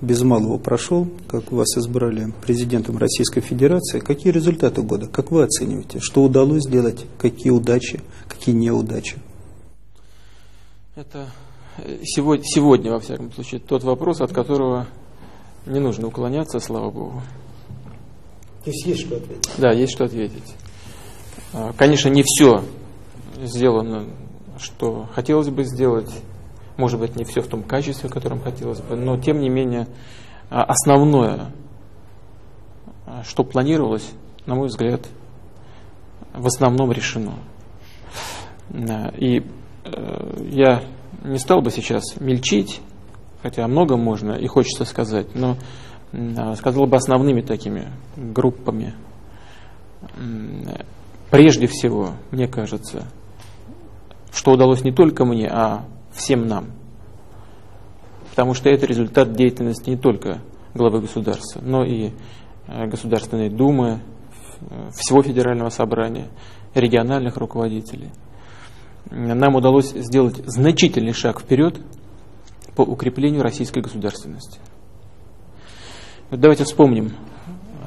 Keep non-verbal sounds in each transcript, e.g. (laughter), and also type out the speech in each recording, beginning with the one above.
без малого прошел, как вас избрали президентом Российской Федерации. Какие результаты года? Как вы оцениваете? Что удалось сделать? Какие удачи? Какие неудачи? Это сегодня, сегодня, во всяком случае, тот вопрос, от которого не нужно уклоняться, слава Богу. То есть есть что ответить? Да, есть что ответить. А, конечно, не все сделано, что хотелось бы сделать. Может быть, не все в том качестве, в котором хотелось бы, но тем не менее а, основное, а, что планировалось, на мой взгляд, в основном решено. И э, я не стал бы сейчас мельчить, хотя много можно и хочется сказать, но сказал бы основными такими группами. Прежде всего, мне кажется, что удалось не только мне, а всем нам. Потому что это результат деятельности не только главы государства, но и э, Государственной Думы, всего Федерального собрания, региональных руководителей. Нам удалось сделать значительный шаг вперед по укреплению российской государственности. Давайте вспомним,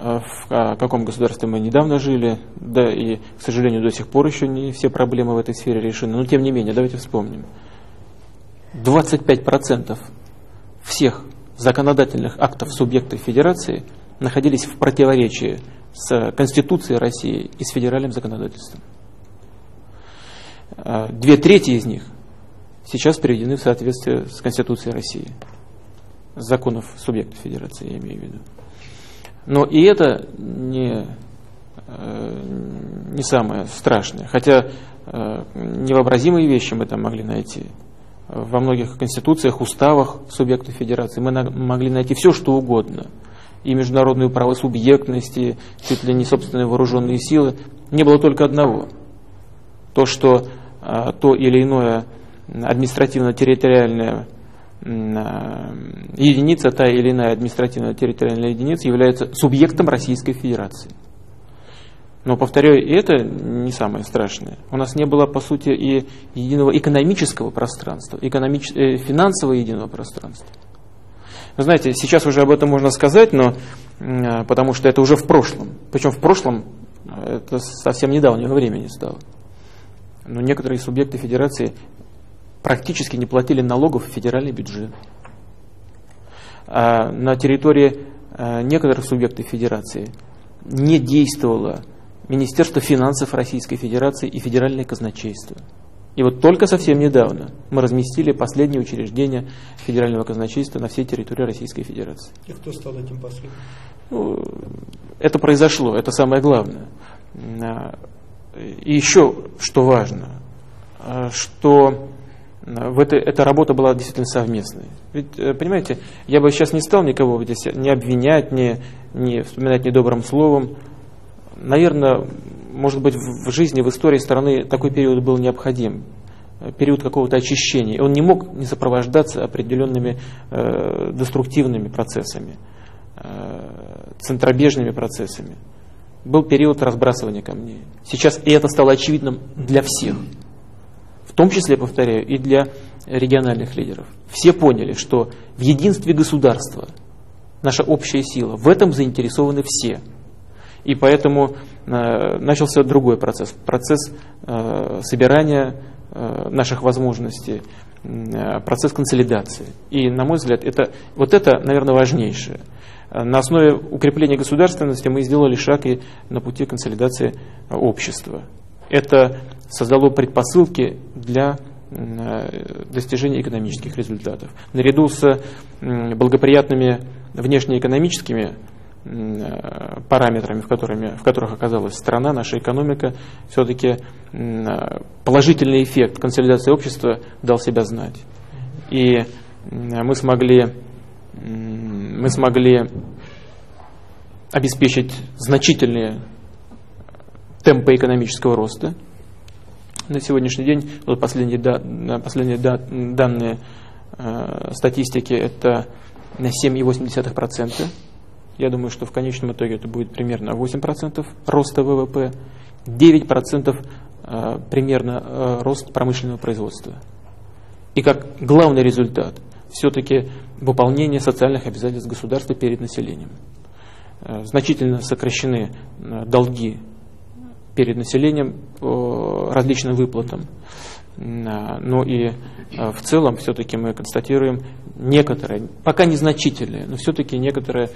э, в каком государстве мы недавно жили, да и, к сожалению, до сих пор еще не все проблемы в этой сфере решены, но тем не менее, давайте вспомним. 25% всех законодательных актов субъектов Федерации находились в противоречии с Конституцией России и с федеральным законодательством. Э, две трети из них сейчас приведены в соответствие с Конституцией России. Законов субъектов Федерации, я имею в виду. Но и это не, э, не самое страшное. Хотя э, невообразимые вещи мы там могли найти. Во многих конституциях, уставах субъектов Федерации мы могли найти все, что угодно. И международную правосубъектность, чуть ли не собственные вооруженные силы. Не было только одного. То, что э, то или иное административно-территориальная единица, та или иная административно-территориальная единица является субъектом Российской Федерации. Но, повторяю, это не самое страшное. У нас не было, по сути, и единого экономического пространства, экономич... э, финансового единого пространства. Вы знаете, сейчас уже об этом можно сказать, но э, потому что это уже в прошлом. Причем в прошлом э, это совсем недавнего времени стало. Но некоторые субъекты федерации практически не платили налогов в федеральный бюджет. А на территории а, некоторых субъектов федерации не действовало Министерство финансов Российской Федерации и Федеральное казначейство. И вот только совсем недавно мы разместили последнее учреждение Федерального казначейства на всей территории Российской Федерации. И кто стал этим последним? Ну, это произошло, это самое главное. А, и еще, что важно, что в этой, эта работа была действительно совместной. Ведь, э, понимаете, я бы сейчас не стал никого здесь не обвинять, не, не вспоминать недобрым словом. Наверное, может быть, в жизни, в истории страны такой период был необходим период какого-то очищения. Он не мог не сопровождаться определенными э, деструктивными процессами, э, центробежными процессами. Был период разбрасывания камней. Сейчас и это стало очевидным для всех том числе, повторяю, и для региональных лидеров. Все поняли, что в единстве государства наша общая сила, в этом заинтересованы все. И поэтому э, начался другой процесс, процесс э, собирания э, наших возможностей, процесс консолидации. И, на мой взгляд, это, вот это, наверное, важнейшее. На основе укрепления государственности мы сделали шаг и на пути консолидации общества. Это создало предпосылки для достижения экономических результатов. Наряду с благоприятными внешнеэкономическими параметрами, в, которыми, в которых оказалась страна, наша экономика, все-таки положительный эффект консолидации общества дал себя знать. И мы смогли, мы смогли обеспечить значительные темпы экономического роста – на сегодняшний день, вот последние, да, последние да, данные э, статистики, это на 7,8%. Я думаю, что в конечном итоге это будет примерно 8% роста ВВП, 9% э, примерно э, рост промышленного производства. И как главный результат, все-таки выполнение социальных обязательств государства перед населением. Э, значительно сокращены долги перед населением по различным выплатам. Но и в целом все-таки мы констатируем некоторое, пока незначительное, но все-таки некоторое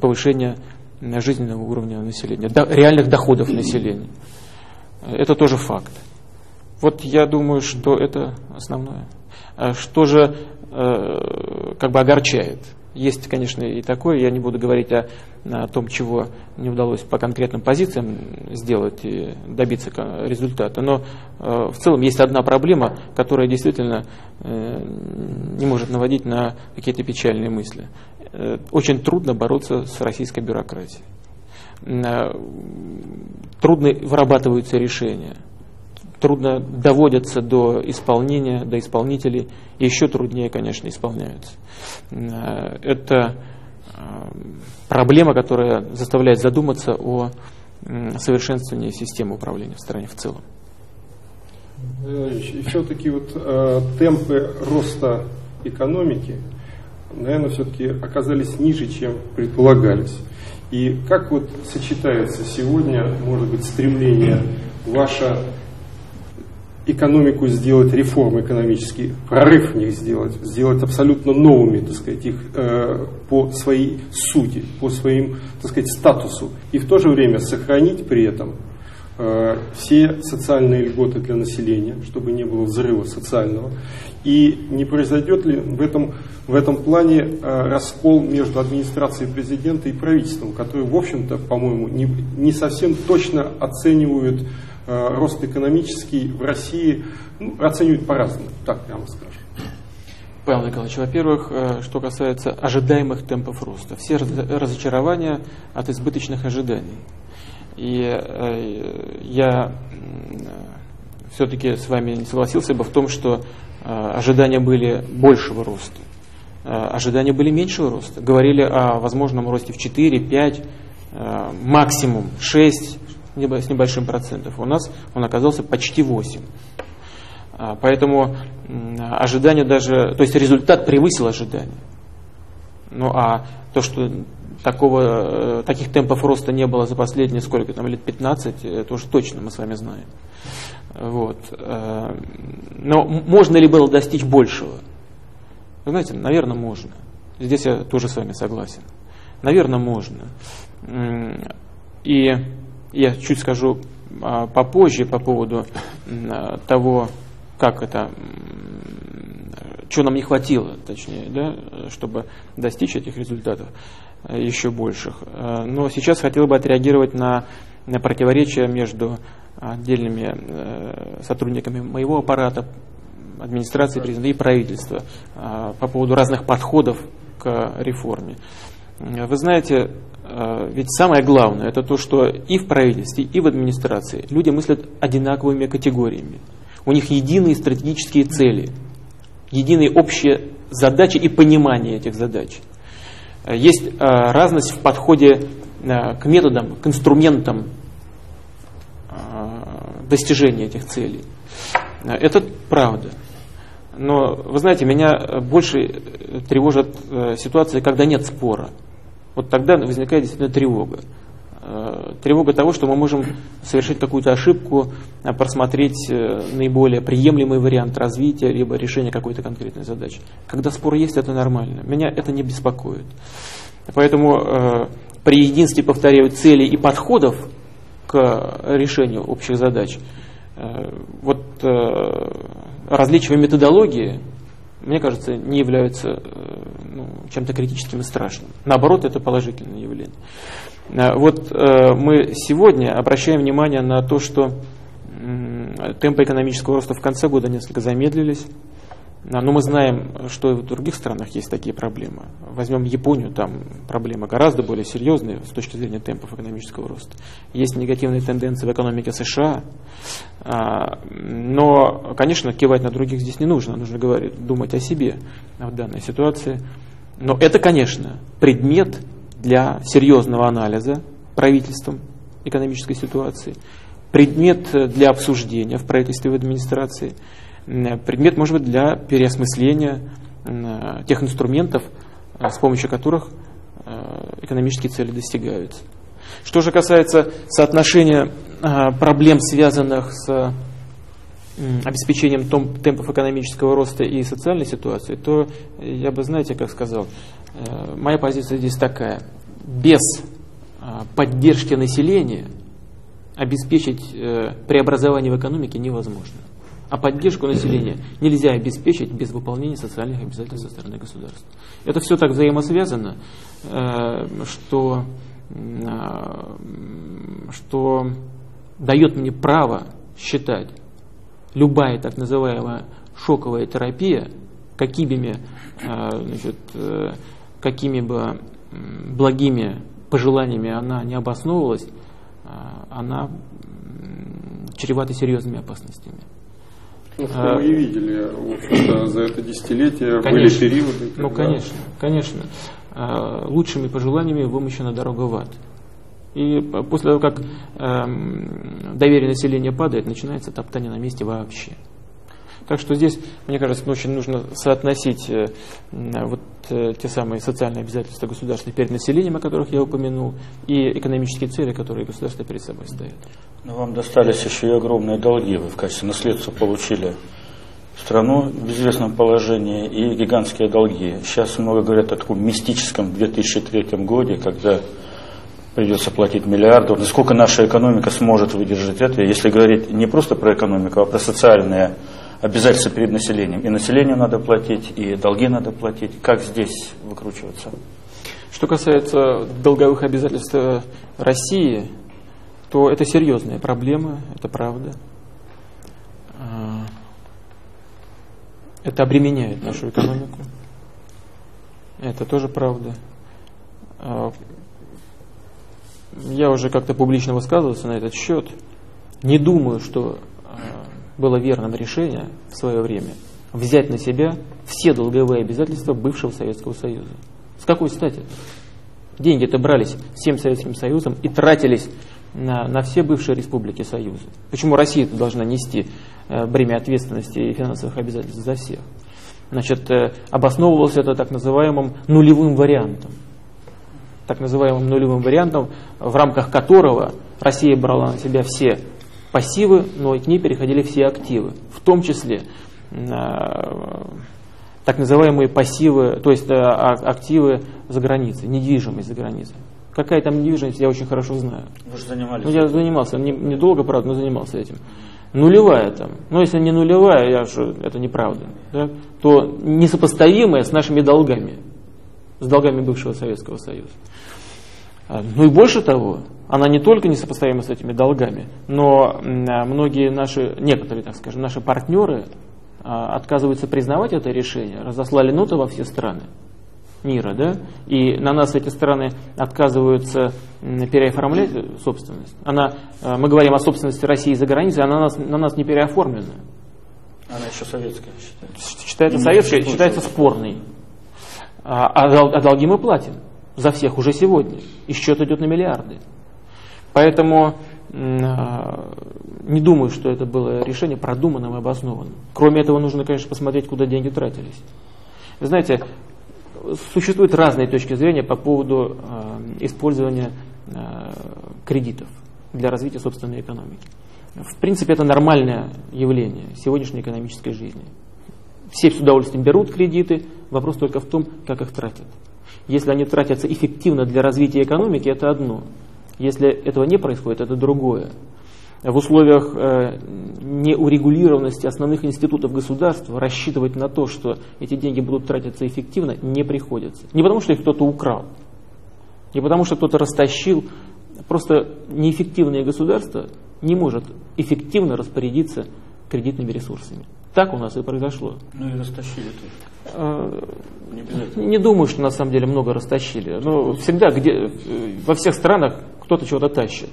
повышение жизненного уровня населения, реальных доходов населения. Это тоже факт. Вот я думаю, что это основное. А что же э, как бы огорчает? Есть, конечно, и такое, я не буду говорить о, о том, чего не удалось по конкретным позициям сделать и добиться результата, но э, в целом есть одна проблема, которая действительно э, не может наводить на какие-то печальные мысли. Э, очень трудно бороться с российской бюрократией. Э, трудно вырабатываются решения трудно доводятся до исполнения, до исполнителей, и еще труднее, конечно, исполняются. Э, это э, проблема, которая заставляет задуматься о совершенствовании системы управления в стране в целом. Все-таки вот э, темпы роста экономики, наверное, все-таки оказались ниже, чем предполагались. И как вот сочетается сегодня, может быть, стремление ваше экономику сделать, реформы экономические, прорыв в них сделать, сделать абсолютно новыми, так сказать, их э, по своей сути, по своим, так сказать, статусу, и в то же время сохранить при этом э, все социальные льготы для населения, чтобы не было взрыва социального, и не произойдет ли в этом, в этом плане э, раскол между администрацией президента и правительством, которые, в общем-то, по-моему, не, не совсем точно оценивают рост экономический в России ну, оценивают по-разному, так прямо скажем. Павел Николаевич, во-первых, э, что касается ожидаемых темпов роста. Все разочарования от избыточных ожиданий. И э, я все-таки с вами не согласился бы в том, что ожидания были большего роста. Ожидания были меньшего роста. Говорили о возможном росте в 4, 5, максимум 6, с небольшим процентом. У нас он оказался почти 8. А, поэтому ожидание даже, то есть результат превысил ожидания. Ну а то, что такого, э, таких темпов роста не было за последние сколько там лет 15, это уже точно мы с вами знаем. Вот. Э, но можно ли было достичь большего? Вы знаете, наверное, можно. Здесь я тоже с вами согласен. Наверное, можно. И я чуть скажу а, попозже по поводу а, того, как это, что нам не хватило, точнее, да, чтобы достичь этих результатов а, еще больших. Но сейчас хотел бы отреагировать на, на противоречия между отдельными сотрудниками моего аппарата, администрации президента и правительства по поводу разных подходов к реформе. Вы знаете, э, ведь самое главное, это то, что и в правительстве, и в администрации люди мыслят одинаковыми категориями. У них единые стратегические цели, единые общие задачи и понимание этих задач. Есть э, разность в подходе э, к методам, к инструментам достижения этих целей. Это правда. Но, вы знаете, меня больше тревожат ситуации, когда нет спора. Вот тогда возникает действительно тревога. Э, тревога того, что мы можем совершить какую-то ошибку, э, просмотреть э, наиболее приемлемый вариант развития, либо решения какой-то конкретной задачи. Когда спор есть, это нормально. Меня это не беспокоит. Поэтому при единстве, повторяю, целей и подходов к решению общих задач, вот различия методологии мне кажется, не являются э, ну, чем-то критическим и страшным. Наоборот, это положительное явление. Э, вот э, мы сегодня обращаем внимание на то, что темпы экономического роста в конце года несколько замедлились. А, но мы знаем, что и в других странах есть такие проблемы. Возьмем Японию, там проблемы гораздо более серьезные с точки зрения темпов экономического роста. Есть негативные тенденции в экономике США, а, но, конечно, кивать на других здесь не нужно, нужно говорить, думать о себе в данной ситуации. Но это, конечно, предмет для серьезного анализа правительством экономической ситуации, предмет для обсуждения в правительстве и в администрации – предмет, может быть, для переосмысления тех инструментов, с помощью которых экономические цели достигаются. Что же касается соотношения проблем, связанных с обеспечением темпов экономического роста и социальной ситуации, то я бы, знаете, как сказал, моя позиция здесь такая. Без поддержки населения обеспечить преобразование в экономике невозможно. А поддержку населения нельзя обеспечить без выполнения социальных обязательств со стороны государства. Это все так взаимосвязано, э, что, э, что дает мне право считать любая так называемая шоковая терапия, какими, э, значит, какими бы благими пожеланиями она не обосновывалась, она чревата серьезными опасностями. Ну, что мы и видели, в за это десятилетие конечно. были периоды. Когда... Ну, конечно, конечно. А, лучшими пожеланиями вымощена дорога в ад. И после того, как э, доверие населения падает, начинается топтание на месте вообще. Так что здесь, мне кажется, очень нужно соотносить э, вот э, те самые социальные обязательства государства перед населением, о которых я упомянул, и экономические цели, которые государство перед собой ставит. Но вам достались еще и огромные долги. Вы в качестве наследства получили страну в известном положении и гигантские долги. Сейчас много говорят о таком мистическом 2003 годе, когда придется платить миллиарды. Насколько наша экономика сможет выдержать это, если говорить не просто про экономику, а про социальные обязательства перед населением. И населению надо платить, и долги надо платить. Как здесь выкручиваться? Что касается долговых обязательств России, то это серьезная проблема, это правда. А, это обременяет нашу экономику. Это тоже правда. А, я уже как-то публично высказывался на этот счет. Не думаю, что было верным решение в свое время взять на себя все долговые обязательства бывшего Советского Союза. С какой стати? Деньги-то брались всем Советским Союзом и тратились на, на все бывшие республики Союза. Почему Россия должна нести э, бремя ответственности и финансовых обязательств за всех? Значит, э, обосновывалось это так называемым нулевым вариантом. Так называемым нулевым вариантом, в рамках которого Россия брала на себя все пассивы, но к ней переходили все активы, в том числе э, так называемые пассивы, то есть э, а, активы за границей, недвижимость за границей. Какая там недвижимость, я очень хорошо знаю. Вы же занимались? Ну, я занимался, недолго, не правда, но занимался этим. Нулевая там. Но если не нулевая, я же, это неправда, да, то несопоставимая с нашими долгами, с долгами бывшего Советского Союза. А, ну и больше того, она не только несопоставима с этими долгами, но а, многие наши, некоторые, так скажем, наши партнеры а, отказываются признавать это решение, разослали ноты во все страны мира, да, и на нас эти страны отказываются переоформлять собственность. Она, мы говорим о собственности России за границей, она на нас, на нас не переоформлена. Она еще советская считается. Считается советская, считается спорной. А, а долги мы платим за всех уже сегодня. И счет идет на миллиарды. Поэтому а, не думаю, что это было решение продуманным и обоснованным. Кроме этого, нужно, конечно, посмотреть, куда деньги тратились. Вы знаете, существуют разные точки зрения по поводу э, использования э, кредитов для развития собственной экономики. В принципе, это нормальное явление сегодняшней экономической жизни. Все с удовольствием берут кредиты, вопрос только в том, как их тратят. Если они тратятся эффективно для развития экономики, это одно. Если этого не происходит, это другое. В условиях э, неурегулированности основных институтов государства рассчитывать на то, что эти деньги будут тратиться эффективно, не приходится. Не потому, что их кто-то украл, не потому, что кто-то растащил. Просто неэффективное государство не может эффективно распорядиться кредитными ресурсами. Так у нас и произошло. Ну и растащили тоже. Не, не думаю, что на самом деле много растащили. Но всегда где, во всех странах кто-то чего-то тащит.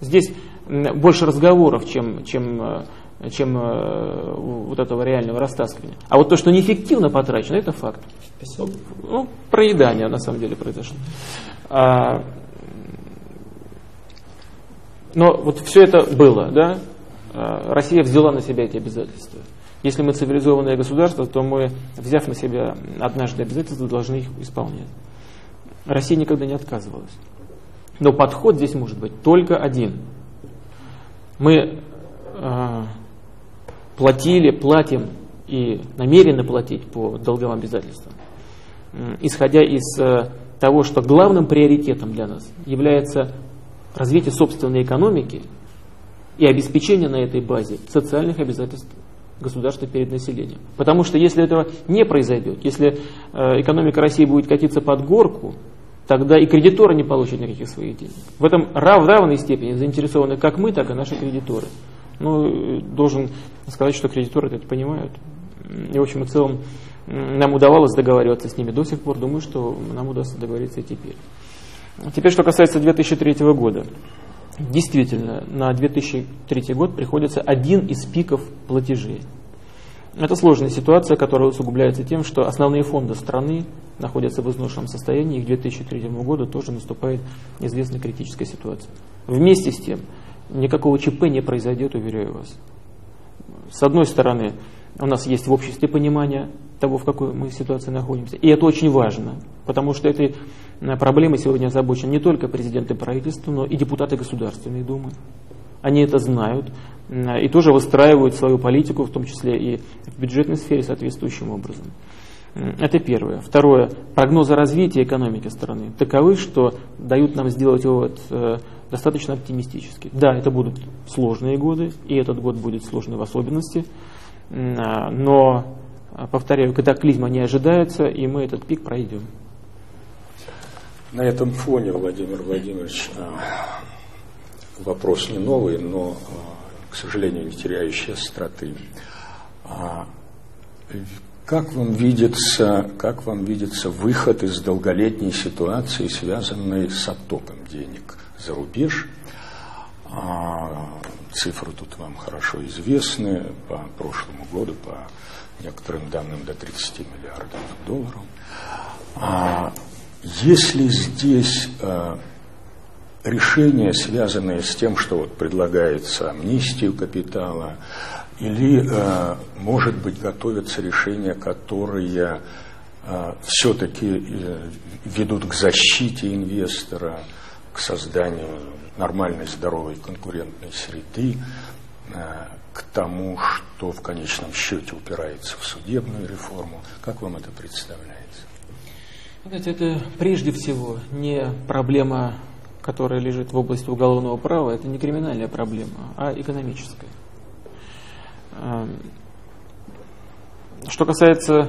Здесь больше разговоров, чем, чем, чем э, вот этого реального растаскивания. А вот то, что неэффективно потрачено, это факт. Ну, проедание на самом деле произошло. А, но вот все это было, да? А, Россия взяла на себя эти обязательства. Если мы цивилизованное государство, то мы, взяв на себя однажды обязательства, должны их исполнять. Россия никогда не отказывалась. Но подход здесь может быть только один. Мы э, платили, платим и намерены платить по долговым обязательствам, исходя из э, того, что главным приоритетом для нас является развитие собственной экономики и обеспечение на этой базе социальных обязательств государства перед населением. Потому что если этого не произойдет, если э, экономика России будет катиться под горку, тогда и кредиторы не получат никаких своих денег. В этом рав, в равной степени заинтересованы как мы, так и наши кредиторы. Ну, должен сказать, что кредиторы это понимают. И, в общем и целом, нам удавалось договариваться с ними до сих пор. Думаю, что нам удастся договориться и теперь. Теперь, что касается 2003 года. Действительно, на 2003 год приходится один из пиков платежей. Это сложная ситуация, которая усугубляется тем, что основные фонды страны находятся в изношенном состоянии, и к 2003 году тоже наступает известная критическая ситуация. Вместе с тем, никакого ЧП не произойдет, уверяю вас. С одной стороны, у нас есть в обществе понимание того, в какой мы ситуации находимся. И это очень важно, потому что этой э, проблемой сегодня озабочен не только президент и правительство, но и депутаты Государственной Думы. Они это знают и тоже выстраивают свою политику, в том числе и в бюджетной сфере, соответствующим образом. Это первое. Второе. Прогнозы развития экономики страны таковы, что дают нам сделать вывод э, достаточно оптимистический. Да, это будут сложные годы, и этот год будет сложный в особенности, но, повторяю, катаклизма не ожидается, и мы этот пик пройдем. На этом фоне, Владимир Владимирович, а, вопрос не новый, но, а, к сожалению, не теряющий остроты. Как вам видится, как вам видится выход из долголетней ситуации, связанной с оттоком денег за рубеж? А, цифры тут вам хорошо известны. По прошлому году, по некоторым данным, до 30 миллиардов долларов. А, если здесь а, решения, связанные с тем, что вот предлагается амнистию капитала, или, э, может быть, готовятся решения, которые э, все-таки э, ведут к защите инвестора, к созданию нормальной, здоровой конкурентной среды, к тому, что в конечном счете упирается в судебную реформу. Как вам это представляется? Знаете, это прежде всего не проблема, которая лежит в области уголовного права, это не криминальная проблема, а экономическая. Эм, что касается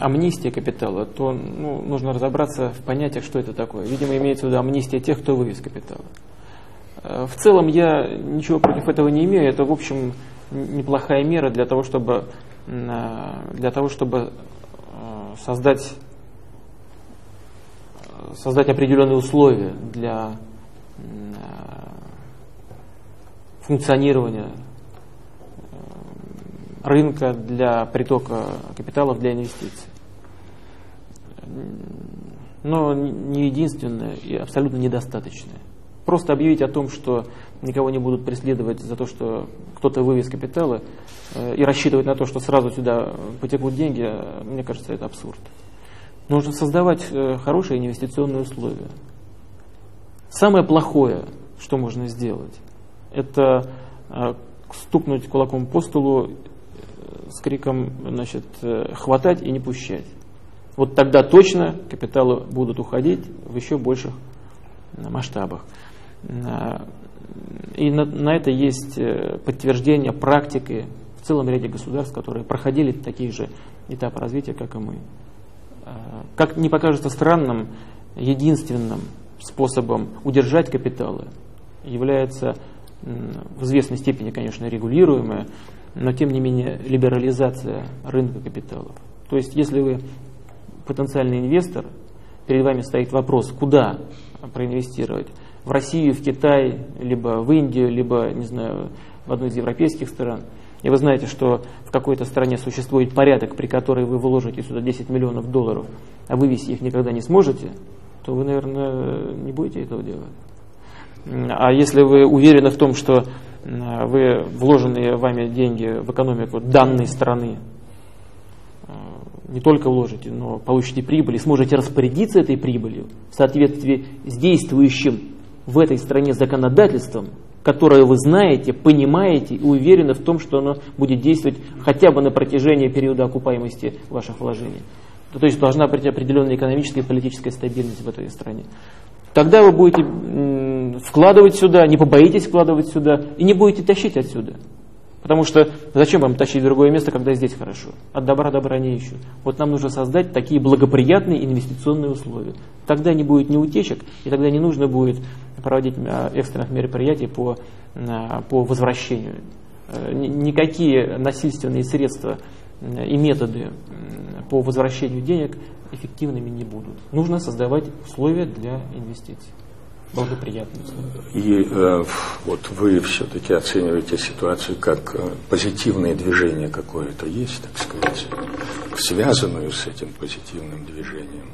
амнистии капитала, то ну, нужно разобраться в понятиях, что это такое. Видимо, имеется в виду амнистия тех, кто вывез капитала. Э, в целом я ничего против этого не имею. Это, в общем, неплохая мера для того, чтобы, э, для того, чтобы э, создать, создать определенные условия для функционирования рынка для притока капиталов для инвестиций. Но не единственное и абсолютно недостаточное. Просто объявить о том, что никого не будут преследовать за то, что кто-то вывез капиталы, э, и рассчитывать на то, что сразу сюда потекут деньги, э, мне кажется, это абсурд. Нужно создавать э, хорошие инвестиционные условия. Самое плохое, что можно сделать, это стукнуть кулаком по столу с криком значит, э, «хватать и не пущать». Вот тогда точно капиталы будут уходить в еще больших э, масштабах. Э, и на, на это есть подтверждение практики в целом ряде государств, которые проходили такие же этапы развития, как и мы. Как не покажется странным, единственным способом удержать капиталы является в известной степени, конечно, регулируемая но тем не менее либерализация рынка капиталов. То есть если вы потенциальный инвестор, перед вами стоит вопрос, куда проинвестировать, в Россию, в Китай, либо в Индию, либо, не знаю, в одну из европейских стран, и вы знаете, что в какой-то стране существует порядок, при которой вы вложите сюда 10 миллионов долларов, а вывести их никогда не сможете, то вы, наверное, не будете этого делать. А если вы уверены в том, что вы вложенные вами деньги в экономику данной страны не только вложите, но получите прибыль и сможете распорядиться этой прибылью в соответствии с действующим в этой стране законодательством, которое вы знаете, понимаете и уверены в том, что оно будет действовать хотя бы на протяжении периода окупаемости ваших вложений. То есть должна быть определенная экономическая и политическая стабильность в этой стране. Тогда вы будете вкладывать сюда, не побоитесь вкладывать сюда и не будете тащить отсюда. Потому что зачем вам тащить в другое место, когда здесь хорошо? От добра добра не ищут. Вот нам нужно создать такие благоприятные инвестиционные условия. Тогда не будет ни утечек, и тогда не нужно будет проводить а, экстренных мероприятий по, а, по возвращению. Э, никакие насильственные средства и методы по возвращению денег эффективными не будут. Нужно создавать условия для инвестиций благоприятные И э, вот вы все-таки оцениваете ситуацию как э, позитивное движение какое-то есть, так сказать, связанную с этим позитивным движением.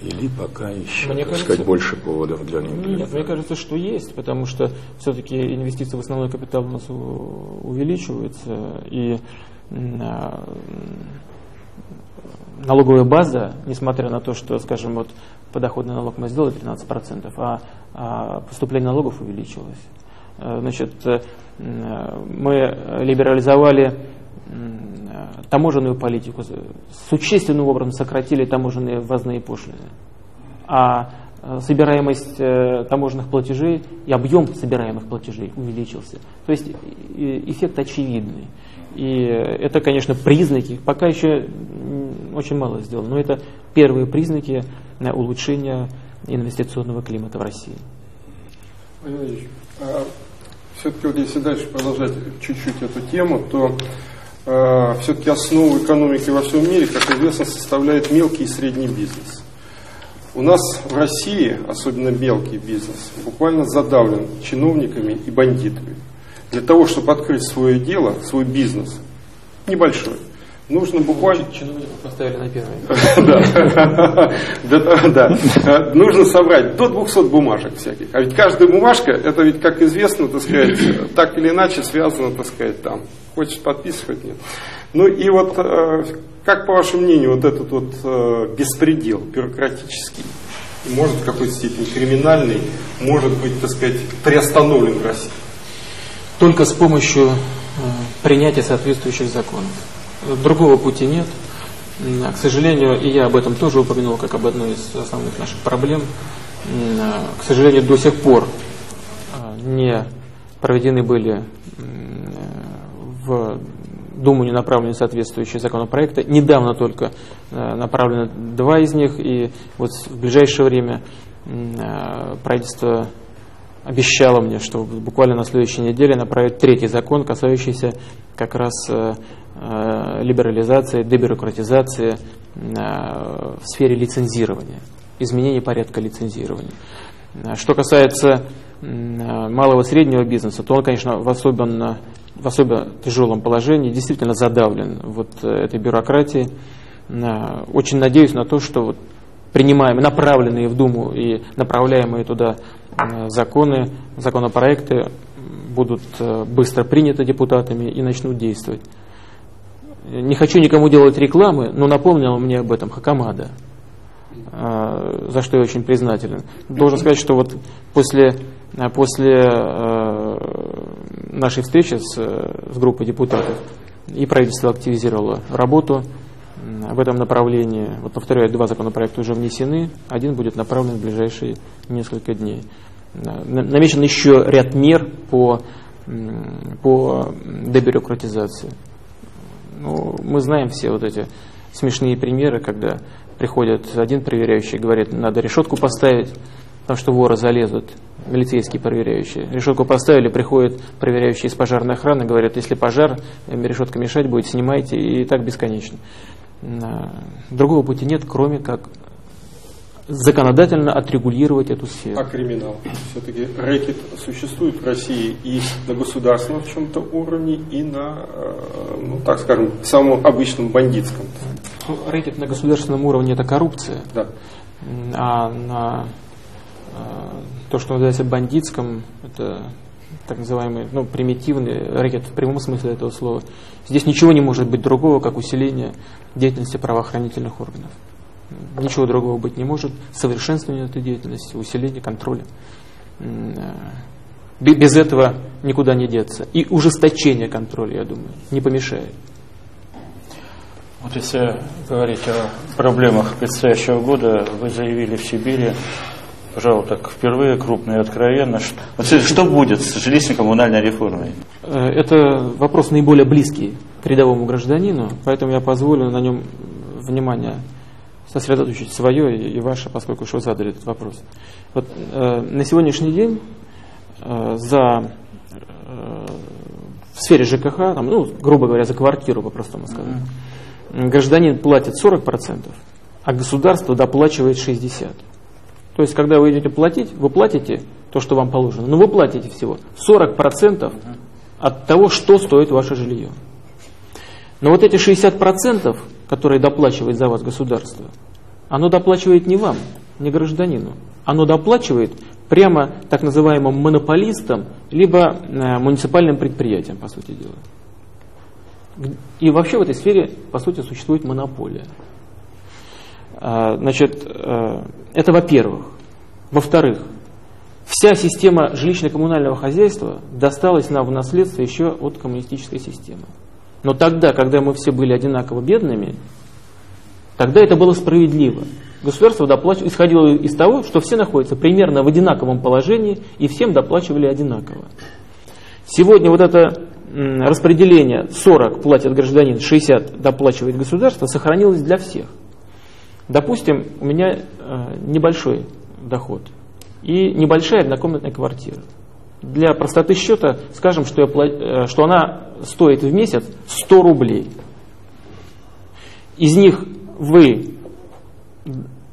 Или пока еще, мне так кажется, сказать, больше поводов для них? Нет, мне кажется, что есть, потому что все-таки инвестиции в основной капитал у нас увеличиваются, и а, налоговая база, несмотря на то, что, скажем, вот подоходный налог мы сделали 13%, а, а поступление налогов увеличилось. Э, значит, э, мы либерализовали таможенную политику, существенным образом сократили таможенные ввозные пошлины. А э, собираемость таможенных платежей и объем собираемых платежей увеличился. То есть эффект очевидный. И это, конечно, признаки, пока еще очень мало сделано, но это первые признаки улучшения инвестиционного климата в России. А все-таки вот если дальше продолжать чуть-чуть эту тему, то э, все-таки основу экономики во всем мире, как известно, составляет мелкий и средний бизнес. У нас в России, особенно мелкий бизнес, буквально задавлен чиновниками и бандитами. Для того, чтобы открыть свое дело, свой бизнес, небольшой, нужно буквально... Чиновников поставили на первое. (laughs) Да, нужно собрать до 200 бумажек всяких. А ведь каждая бумажка, это ведь, как известно, так сказать, (clears throat) так или иначе связано, так сказать, там. Хочешь подписывать, нет. Ну и вот, э, как по вашему мнению, вот этот вот э, беспредел бюрократический, может в какой-то степени криминальный, может быть, так сказать, приостановлен в России? Только с помощью э, принятия соответствующих законов. Другого пути нет. К сожалению, и я об этом тоже упомянул, как об одной из основных наших проблем. К сожалению, до сих пор а, не проведены были в Думу не направлены соответствующие законопроекты. Недавно только а, направлены два из них, и вот в ближайшее время а, правительство обещало мне, что буквально на следующей неделе направит третий закон, касающийся как раз Э, либерализации, дебюрократизации э, в сфере лицензирования, изменения порядка лицензирования. Э, что касается малого и среднего бизнеса, то он, конечно, в особенно, в особо тяжелом положении, действительно задавлен вот этой бюрократией. Очень надеюсь на то, что вот принимаемые, направленные в Думу и направляемые туда законы, законопроекты будут быстро приняты депутатами и начнут действовать. Не хочу никому делать рекламы, но напомнил мне об этом Хакамада, за что я очень признателен. Должен сказать, что вот после, после нашей встречи с, с группой депутатов и правительство активизировало работу в этом направлении. Вот повторяю, два законопроекта уже внесены, один будет направлен в ближайшие несколько дней. Намечен еще ряд мер по, по дебюрократизации. Ну, мы знаем все вот эти смешные примеры, когда приходит один проверяющий, говорит, надо решетку поставить, потому что воры залезут, милицейские проверяющие. Решетку поставили, приходит проверяющий из пожарной охраны, говорят, если пожар, решетка мешать будет, снимайте, и так бесконечно. Другого пути нет, кроме как законодательно отрегулировать эту сферу. А криминал? Все-таки рэкет существует в России и на государственном в чем-то уровне, и на, э, ну так скажем, самом обычном бандитском. Ну, рэкет на государственном уровне это коррупция. Да. А на э, то, что называется бандитском, это так называемые, ну, примитивные ракеты в прямом смысле этого слова. Здесь ничего не может быть другого, как усиление деятельности правоохранительных органов. Ничего другого быть не может. Совершенствование этой деятельности, усиление контроля. Э, без этого никуда не деться. И ужесточение контроля, я думаю, не помешает. Вот если говорить о проблемах предстоящего года, вы заявили в Сибири, пожалуй, так впервые крупно и откровенно, что, что будет с жилищно-коммунальной реформой? Э, это вопрос наиболее близкий к рядовому гражданину, поэтому я позволю на нем внимание сосредоточить свое и ваше, поскольку что вы задали этот вопрос. Вот, э, на сегодняшний день э, за э, в сфере ЖКХ, там, ну, грубо говоря, за квартиру, по-простому сказать, mm-hmm гражданин платит 40%, а государство доплачивает 60%. То есть, когда вы идете платить, вы платите то, что вам положено, но вы платите всего 40% от того, что стоит ваше жилье. Но вот эти 60%, которые доплачивает за вас государство, оно доплачивает не вам, не гражданину. Оно доплачивает прямо так называемым монополистам, либо э, муниципальным предприятиям, по сути дела. И вообще в этой сфере, по сути, существует монополия. А, значит, э, это во-первых. Во-вторых, вся система жилищно-коммунального хозяйства досталась нам в наследство еще от коммунистической системы. Но тогда, когда мы все были одинаково бедными, тогда это было справедливо. Государство доплачивало, исходило из того, что все находятся примерно в одинаковом положении и всем доплачивали одинаково. Сегодня вот это распределение 40 платит гражданин, 60 доплачивает государство, сохранилось для всех. Допустим, у меня э, небольшой доход и небольшая однокомнатная квартира. Для простоты счета скажем, что, я, э, что она стоит в месяц 100 рублей. Из них вы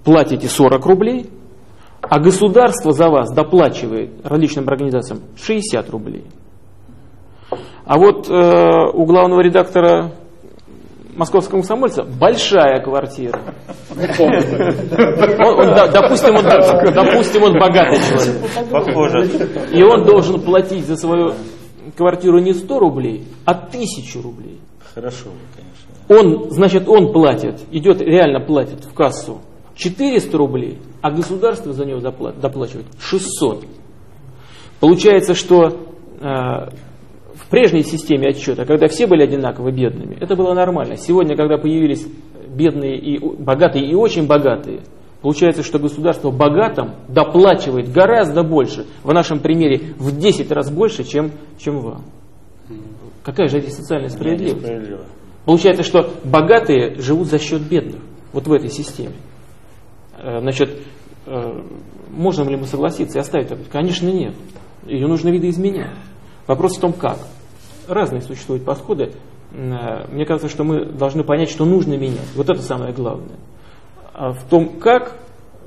платите 40 рублей, а государство за вас доплачивает различным организациям 60 рублей. А вот э, у главного редактора московского комсомольца большая квартира. Он, он, да, допустим, он, допустим, он богатый человек. Похоже. И он должен платить за свою квартиру не 100 рублей, а 1000 рублей. Хорошо, конечно. Он, значит, он платит, идет, реально платит в кассу 400 рублей, а государство за него доплачивает 600. Получается, что э, в прежней системе отчета, когда все были одинаково бедными, это было нормально. Сегодня, когда появились бедные и богатые и очень богатые, получается, что государство богатым доплачивает гораздо больше, в нашем примере в 10 раз больше, чем, чем вам. Какая же это социальная справедливость? Получается, что богатые живут за счет бедных, вот в этой системе. Э, значит, э, можем ли мы согласиться и оставить это? Конечно, нет. Ее нужно видоизменять. Вопрос в том, как разные существуют подходы. Э, мне кажется, что мы должны понять, что нужно менять. Вот это самое главное. А в том, как,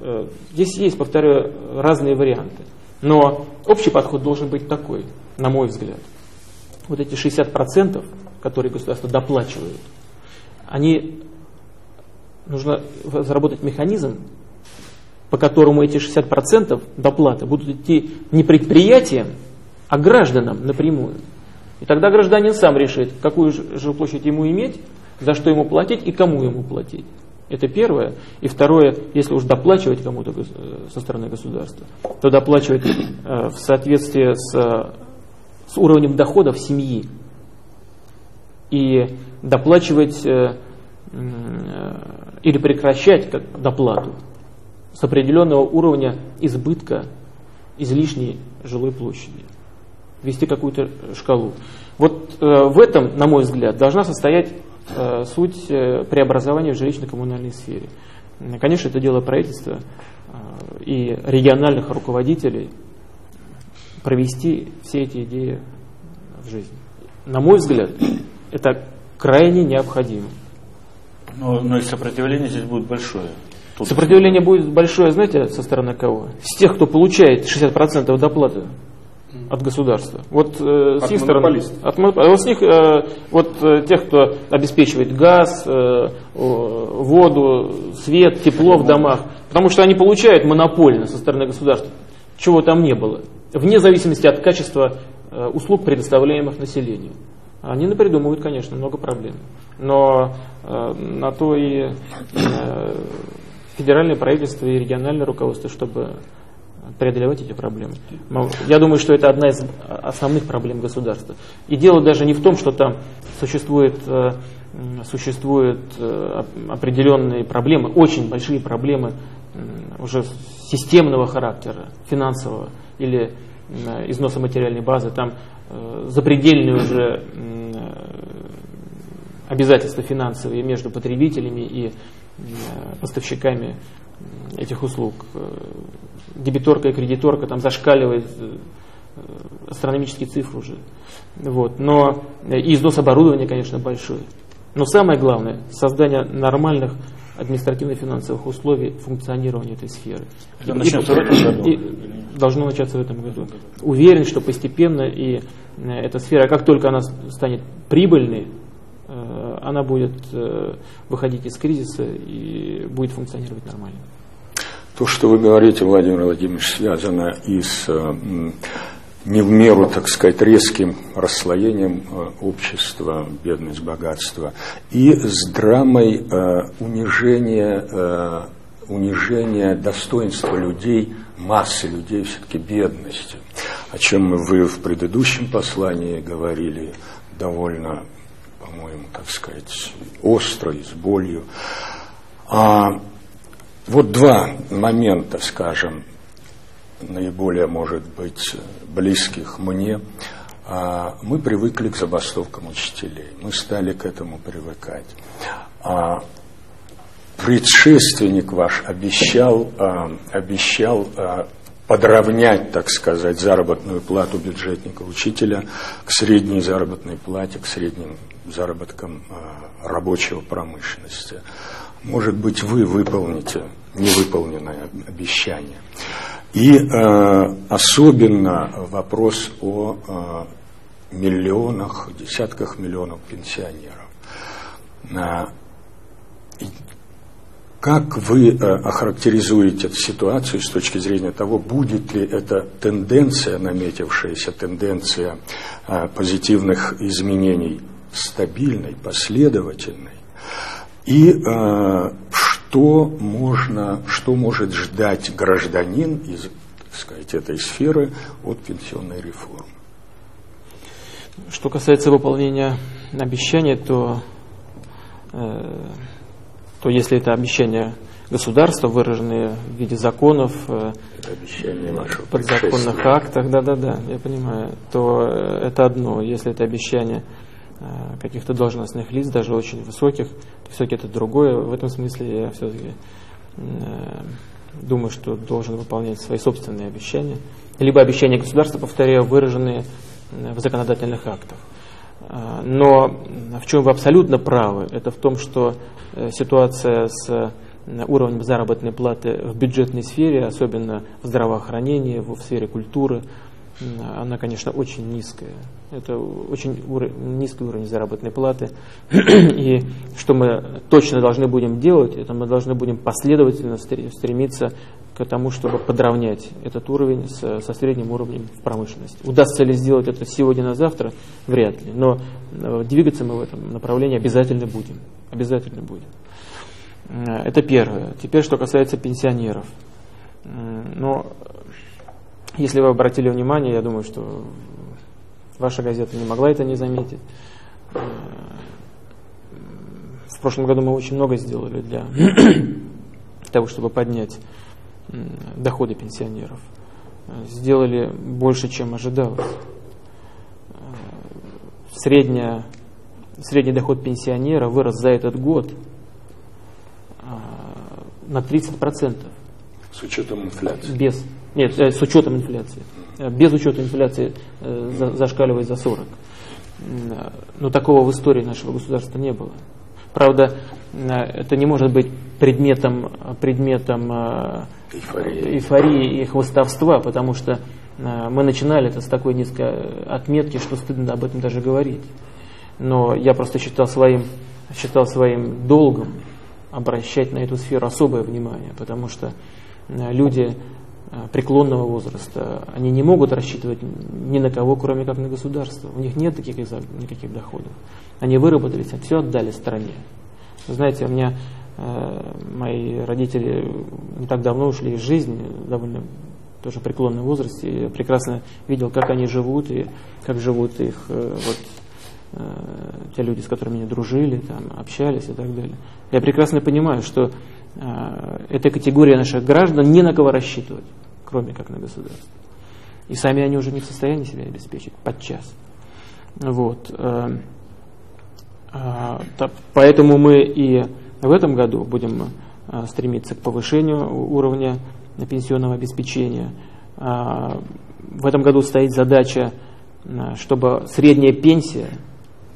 э, здесь есть, повторяю, разные варианты. Но общий подход должен быть такой, на мой взгляд. Вот эти 60%, которые государство доплачивает, они нужно заработать механизм, по которому эти 60% доплаты будут идти не предприятиям, а гражданам напрямую. И тогда гражданин сам решит, какую жилплощадь ему иметь, за что ему платить и кому ему платить. Это первое. И второе, если уж доплачивать кому-то э, со стороны государства, то доплачивать э, в соответствии с, с уровнем доходов семьи. И доплачивать э, или прекращать как доплату с определенного уровня избытка излишней жилой площади ввести какую-то шкалу. Вот э, в этом, на мой взгляд, должна состоять э, суть э, преобразования в жилищно-коммунальной сфере. Конечно, это дело правительства э, и региональных руководителей провести все эти идеи в жизнь. На мой взгляд, это крайне необходимо. Но, но и сопротивление здесь будет большое. Тут Сопротивление будет большое, знаете, со стороны кого? С тех, кто получает 60% доплаты от государства. Вот э, с их стороны, от, вот с них, э, вот э, тех, кто обеспечивает газ, э, воду, свет, тепло в домах, потому что они получают монопольно со стороны государства, чего там не было, вне зависимости от качества услуг, предоставляемых населению. Они напридумывают, конечно, много проблем. Но на то и федеральное правительство и региональное руководство, чтобы преодолевать эти проблемы. Я думаю, что это одна из основных проблем государства. И дело даже не в том, что там существует, э, существуют э, определенные проблемы, очень большие проблемы уже системного характера, финансового или износа материальной базы, там э, запредельные уже обязательства финансовые между потребителями и поставщиками этих услуг дебиторка и кредиторка там зашкаливает э, астрономические цифры уже. Вот. Но э, и износ оборудования, конечно, большой. Но самое главное, создание нормальных административно-финансовых условий функционирования этой сферы. Это начнется в этом году? И должно начаться в этом году. Уверен, что постепенно и э, эта сфера, как только она станет прибыльной, она будет выходить из кризиса и будет функционировать нормально. То, что вы говорите, Владимир Владимирович, связано и с э, не в меру, так сказать, резким расслоением э, общества, бедность, богатство, и с драмой э, унижения, унижения достоинства людей, массы людей, все-таки бедности, о чем вы в предыдущем послании говорили довольно, по-моему, так сказать, остро и с болью. А вот два момента, скажем, наиболее, может быть, близких мне. А, мы привыкли к забастовкам учителей, мы стали к этому привыкать. А предшественник ваш обещал, а, обещал подровнять, так сказать, заработную плату бюджетника учителя к средней заработной плате, к средним заработкам рабочего промышленности. Может быть, вы выполните невыполненное обещание. И э, особенно вопрос о э, миллионах, десятках миллионов пенсионеров. Как вы э, охарактеризуете эту ситуацию с точки зрения того, будет ли эта тенденция, наметившаяся тенденция э, позитивных изменений стабильной, последовательной, и э, что можно, что может ждать гражданин из, так сказать, этой сферы от пенсионной реформы? Что касается выполнения обещания, то, то если это обещания государства, выраженные в виде законов, э, подзаконных актах, да-да-да, я понимаю, то э, это одно. Если это обещание Э, каких-то должностных лиц, даже очень высоких. Все-таки это другое. В этом смысле я все-таки думаю, что должен выполнять свои собственные обещания. Либо обещания государства, повторяю, выраженные в законодательных актах. Но в чем вы абсолютно правы, это в том, что ситуация с уровнем заработной платы в бюджетной сфере, особенно в здравоохранении, в сфере культуры, она, конечно, очень низкая. Это очень низкий уровень заработной платы. (clears throat) И что мы точно должны будем делать, это мы должны будем последовательно стремиться к тому, чтобы подравнять этот уровень с, со средним уровнем в промышленности. Удастся ли сделать это сегодня на завтра? Вряд ли. Но э, двигаться мы в этом направлении обязательно будем. Обязательно будем. Э, это первое. Теперь, что касается пенсионеров. Но если вы обратили внимание, я думаю, что ваша газета не могла это не заметить. В прошлом году мы очень много сделали для (clears throat) того, чтобы поднять доходы пенсионеров. Сделали больше, чем ожидалось. Средняя, средний доход пенсионера вырос за этот год на 30%. С учетом инфляции? Без. Нет, э, с учетом инфляции. Э, без учета инфляции э, зашкаливает за 40. Но такого в истории нашего государства не было. Правда, это не может быть предметом, предметом эйфории. эйфории и хвостовства, потому что мы начинали это с такой низкой отметки, что стыдно об этом даже говорить. Но я просто считал своим, считал своим долгом обращать на эту сферу особое внимание, потому что люди преклонного возраста, они не могут рассчитывать ни на кого, кроме как на государство. У них нет таких никаких доходов. Они выработались, все отдали стране. Знаете, у меня э, мои родители не так давно ушли из жизни, довольно тоже в преклонном возрасте. Я прекрасно видел, как они живут и как живут их э, вот, э, те люди, с которыми они дружили, там, общались и так далее. Я прекрасно понимаю, что э, эта категория наших граждан не на кого рассчитывать, кроме как на государство. И сами они уже не в состоянии себя обеспечить подчас. Вот. Э, э, поэтому мы и в этом году будем э, стремиться к повышению уровня пенсионного обеспечения. А, в этом году стоит задача, а, чтобы средняя пенсия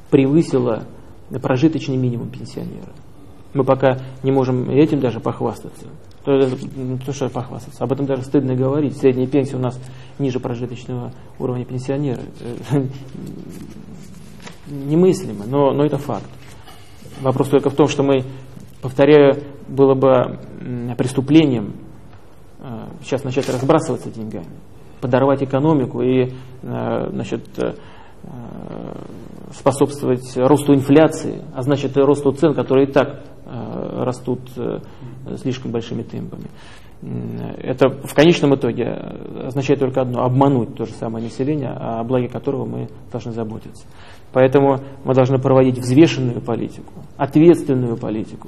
превысила прожиточный минимум пенсионера. Мы пока не можем этим даже похвастаться. То, то что похвастаться, об этом даже стыдно говорить. Средняя пенсия у нас ниже прожиточного уровня пенсионера. (laughs) Немыслимо, но, но это факт. Вопрос только в том, что мы, повторяю, было бы преступлением Э, сейчас начать разбрасываться деньгами, подорвать экономику и э, значит, э, способствовать росту инфляции, а значит и росту цен, которые и так растут слишком большими темпами. Это в конечном итоге означает только одно – обмануть то же самое население, о благе которого мы должны заботиться. Поэтому мы должны проводить взвешенную политику, ответственную политику,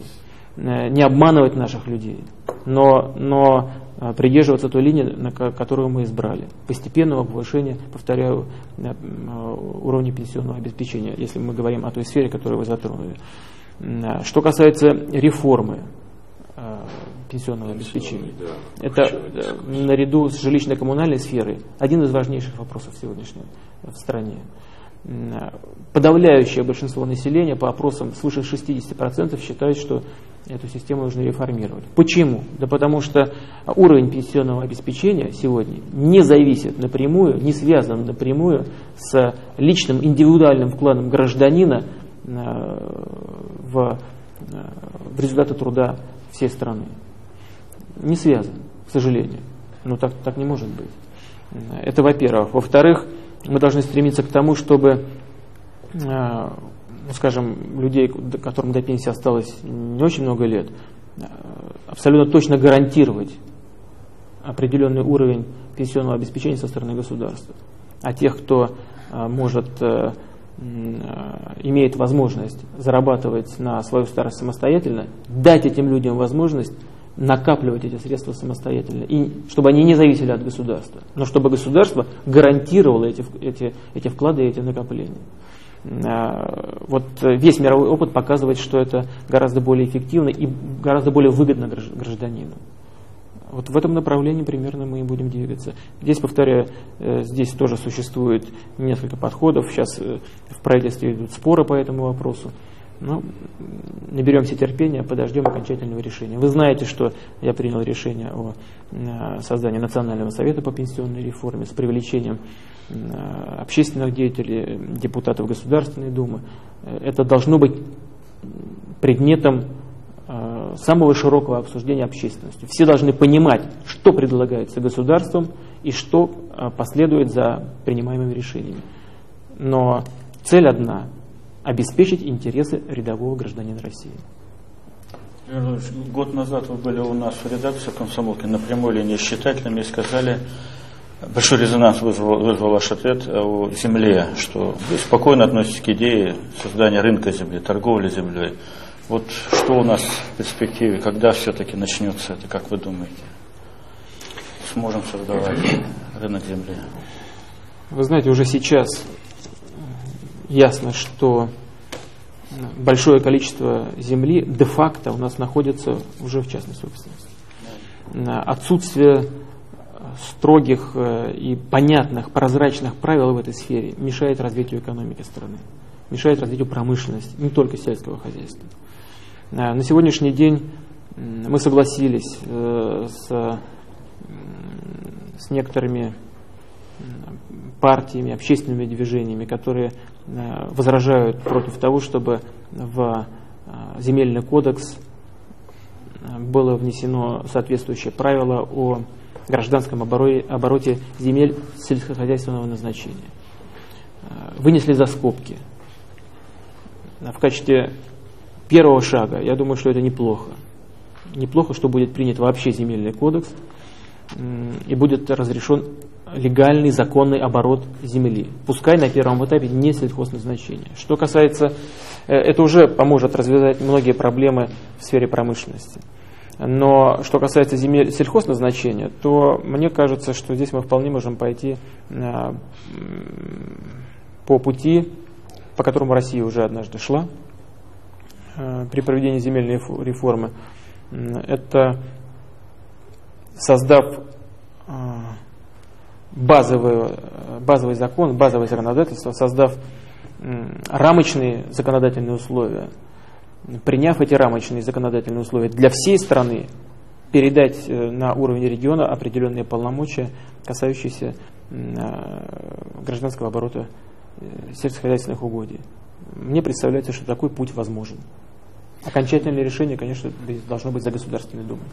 не обманывать наших людей, но, но а, придерживаться той линии, на которую мы избрали. Постепенного повышения, повторяю, а, уровня пенсионного обеспечения, если мы говорим о той сфере, которую вы затронули. Что касается реформы пенсионного обеспечения, это наряду с жилищно-коммунальной сферой один из важнейших вопросов сегодняшнего в стране. Подавляющее большинство населения по опросам свыше 60% считают, что эту систему нужно реформировать. Почему? Да потому что уровень пенсионного обеспечения сегодня не зависит напрямую, не связан напрямую с личным индивидуальным вкладом гражданина э, в, э, в результаты труда всей страны. Не связан, к сожалению. Но так, так не может быть. Это во-первых. Во-вторых, мы должны стремиться к тому, чтобы э, ну, скажем, людей, которым до пенсии осталось не очень много лет, э, абсолютно точно гарантировать определенный уровень пенсионного обеспечения со стороны государства. А тех, кто э, может, э, имеет возможность зарабатывать на свою старость самостоятельно, дать этим людям возможность накапливать эти средства самостоятельно, и чтобы они не зависели от государства, но чтобы государство гарантировало эти, эти, эти вклады и эти накопления. Э, вот весь мировой опыт показывает, что это гораздо более эффективно и гораздо более выгодно гражданину. Вот в этом направлении примерно мы и будем двигаться. Здесь, повторяю, э, здесь тоже существует несколько подходов. Сейчас э, в правительстве идут споры по этому вопросу. Но наберемся терпения, подождем окончательного решения. Вы знаете, что я принял решение о создании Национального совета по пенсионной реформе с привлечением общественных деятелей, депутатов Государственной Думы. Э, это должно быть предметом э, самого широкого обсуждения общественностью. Все должны понимать, что предлагается государством и что последует за принимаемыми решениями. Но цель одна – обеспечить интересы рядового гражданина России. Год назад вы были у нас в редакции комсомолки на прямой линии с читателями и сказали, Большой резонанс вызвал, вызвал ваш ответ о земле, что вы спокойно относитесь к идее создания рынка земли, торговли землей. Вот что у нас в перспективе, когда все-таки начнется это, как вы думаете? Сможем создавать рынок земли? Вы знаете, уже сейчас ясно, что большое количество земли де-факто у нас находится уже в частной собственности. Отсутствие строгих э, и понятных, прозрачных правил в этой сфере мешает развитию экономики страны, мешает развитию промышленности, не только сельского хозяйства. Э, на сегодняшний день мы согласились э, с, с некоторыми партиями, общественными движениями, которые возражают против того, чтобы в земельный кодекс было внесено соответствующее правило о гражданском обороте, обороте земель сельскохозяйственного назначения. Вынесли за скобки. В качестве первого шага, я думаю, что это неплохо. Неплохо, что будет принят вообще земельный кодекс и будет разрешен легальный, законный оборот земли. Пускай на первом этапе не сельхозназначение. Что касается, э, это уже поможет развязать многие проблемы в сфере промышленности. Но что касается земель сельхозназначения, то мне кажется, что здесь мы вполне можем пойти э, по пути, по которому Россия уже однажды шла э, при проведении земельной реформы. Это создав базовый, базовый закон, базовое законодательство, создав рамочные законодательные условия, приняв эти рамочные законодательные условия для всей страны, передать э, на уровень региона определенные полномочия, касающиеся э, гражданского оборота э, сельскохозяйственных угодий. Мне представляется, что такой путь возможен. Окончательное решение, конечно, должно быть за Государственной Думой.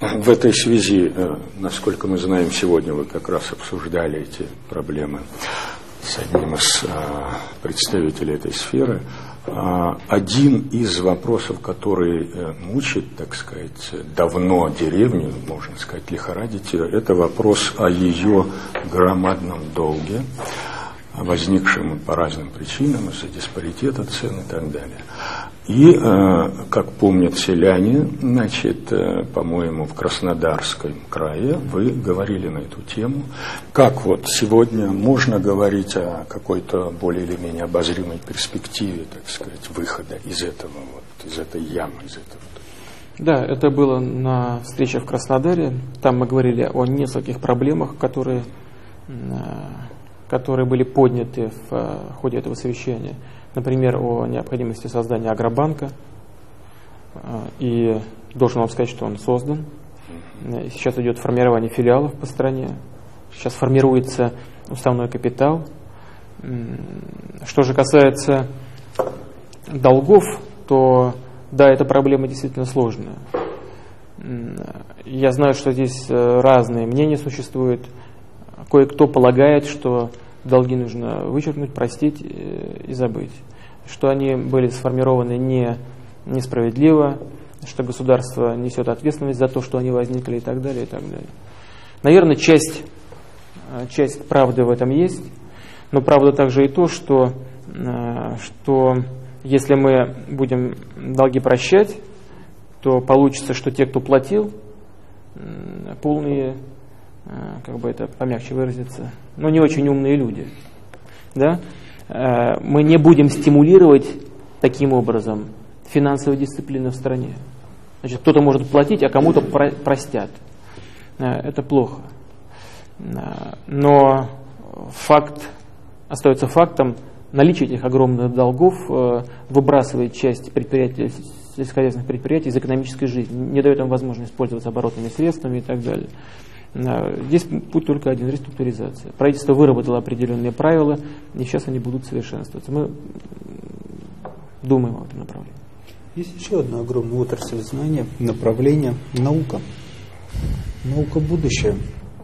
В этой связи, насколько мы знаем, сегодня вы как раз обсуждали эти проблемы с одним из представителей этой сферы. А, один из вопросов, который э, мучит, так сказать, давно деревню, можно сказать, лихорадить это вопрос о ее громадном долге, возникшем по разным причинам, из-за диспаритета цен и так далее. И, э, как помнят селяне, значит, э, по-моему, в Краснодарском крае вы говорили на эту тему. Как вот сегодня можно говорить о какой-то более или менее обозримой перспективе, так сказать, выхода из этого, вот, из этой ямы, из этого да, это было на встрече в Краснодаре. Там мы говорили о нескольких проблемах, которые, э, которые были подняты в ходе этого совещания например, о необходимости создания агробанка. А, и должен вам сказать, что он создан. Сейчас идет формирование филиалов по стране. Сейчас формируется уставной капитал. Что же касается долгов, то да, эта проблема действительно сложная. Я знаю, что здесь э, разные мнения существуют. Кое-кто полагает, что долги нужно вычеркнуть, простить э, и забыть, что они были сформированы не, несправедливо, что государство несет ответственность за то, что они возникли и так далее, и так далее. Наверное, часть, э, часть правды в этом есть, но правда также и то, что, э, что если мы будем долги прощать, то получится, что те, кто платил, полные как бы это помягче выразиться, но не очень умные люди. Да? Э, мы не будем стимулировать таким образом финансовую дисциплину в стране. Значит, кто-то может платить, а кому-то про простят. Э, это плохо. Но факт остается фактом. Наличие этих огромных долгов выбрасывает часть предприятий, сельскохозяйственных предприятий из экономической жизни, не дает им возможность пользоваться оборотными средствами и так далее. Здесь путь только один – реструктуризация. Правительство выработало определенные правила, и сейчас они будут совершенствоваться. Мы думаем об этом направлении. Есть еще одна огромная отрасль знания, направление – наука. Наука будущее.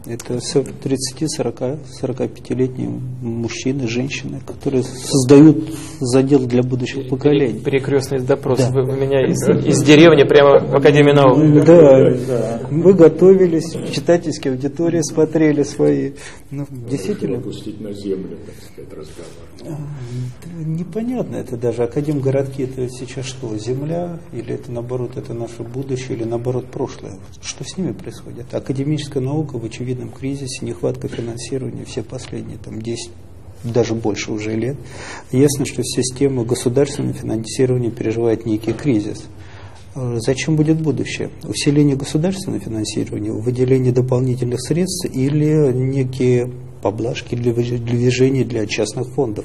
Это 30-40-45-летние мужчины, женщины, которые создают задел для будущего поколения. Перекрестный допрос. Да. Вы, меня из, из деревни прямо в Академии наук. Да, да. Мы готовились, читательские аудитории смотрели свои. Ну, действительно. Пустить на землю, так сказать, разговор. Непонятно это даже. Академгородки это сейчас что, земля? Или это наоборот, это наше будущее? Или наоборот, прошлое? Что с ними происходит? Академическая наука в очевидном очевидном кризисе, нехватка финансирования все последние там, 10 даже больше уже лет. Ясно, что система государственного финансирования переживает некий кризис. Зачем будет будущее? Усиление государственного финансирования, выделение дополнительных средств или некие поблажки для движения для частных фондов?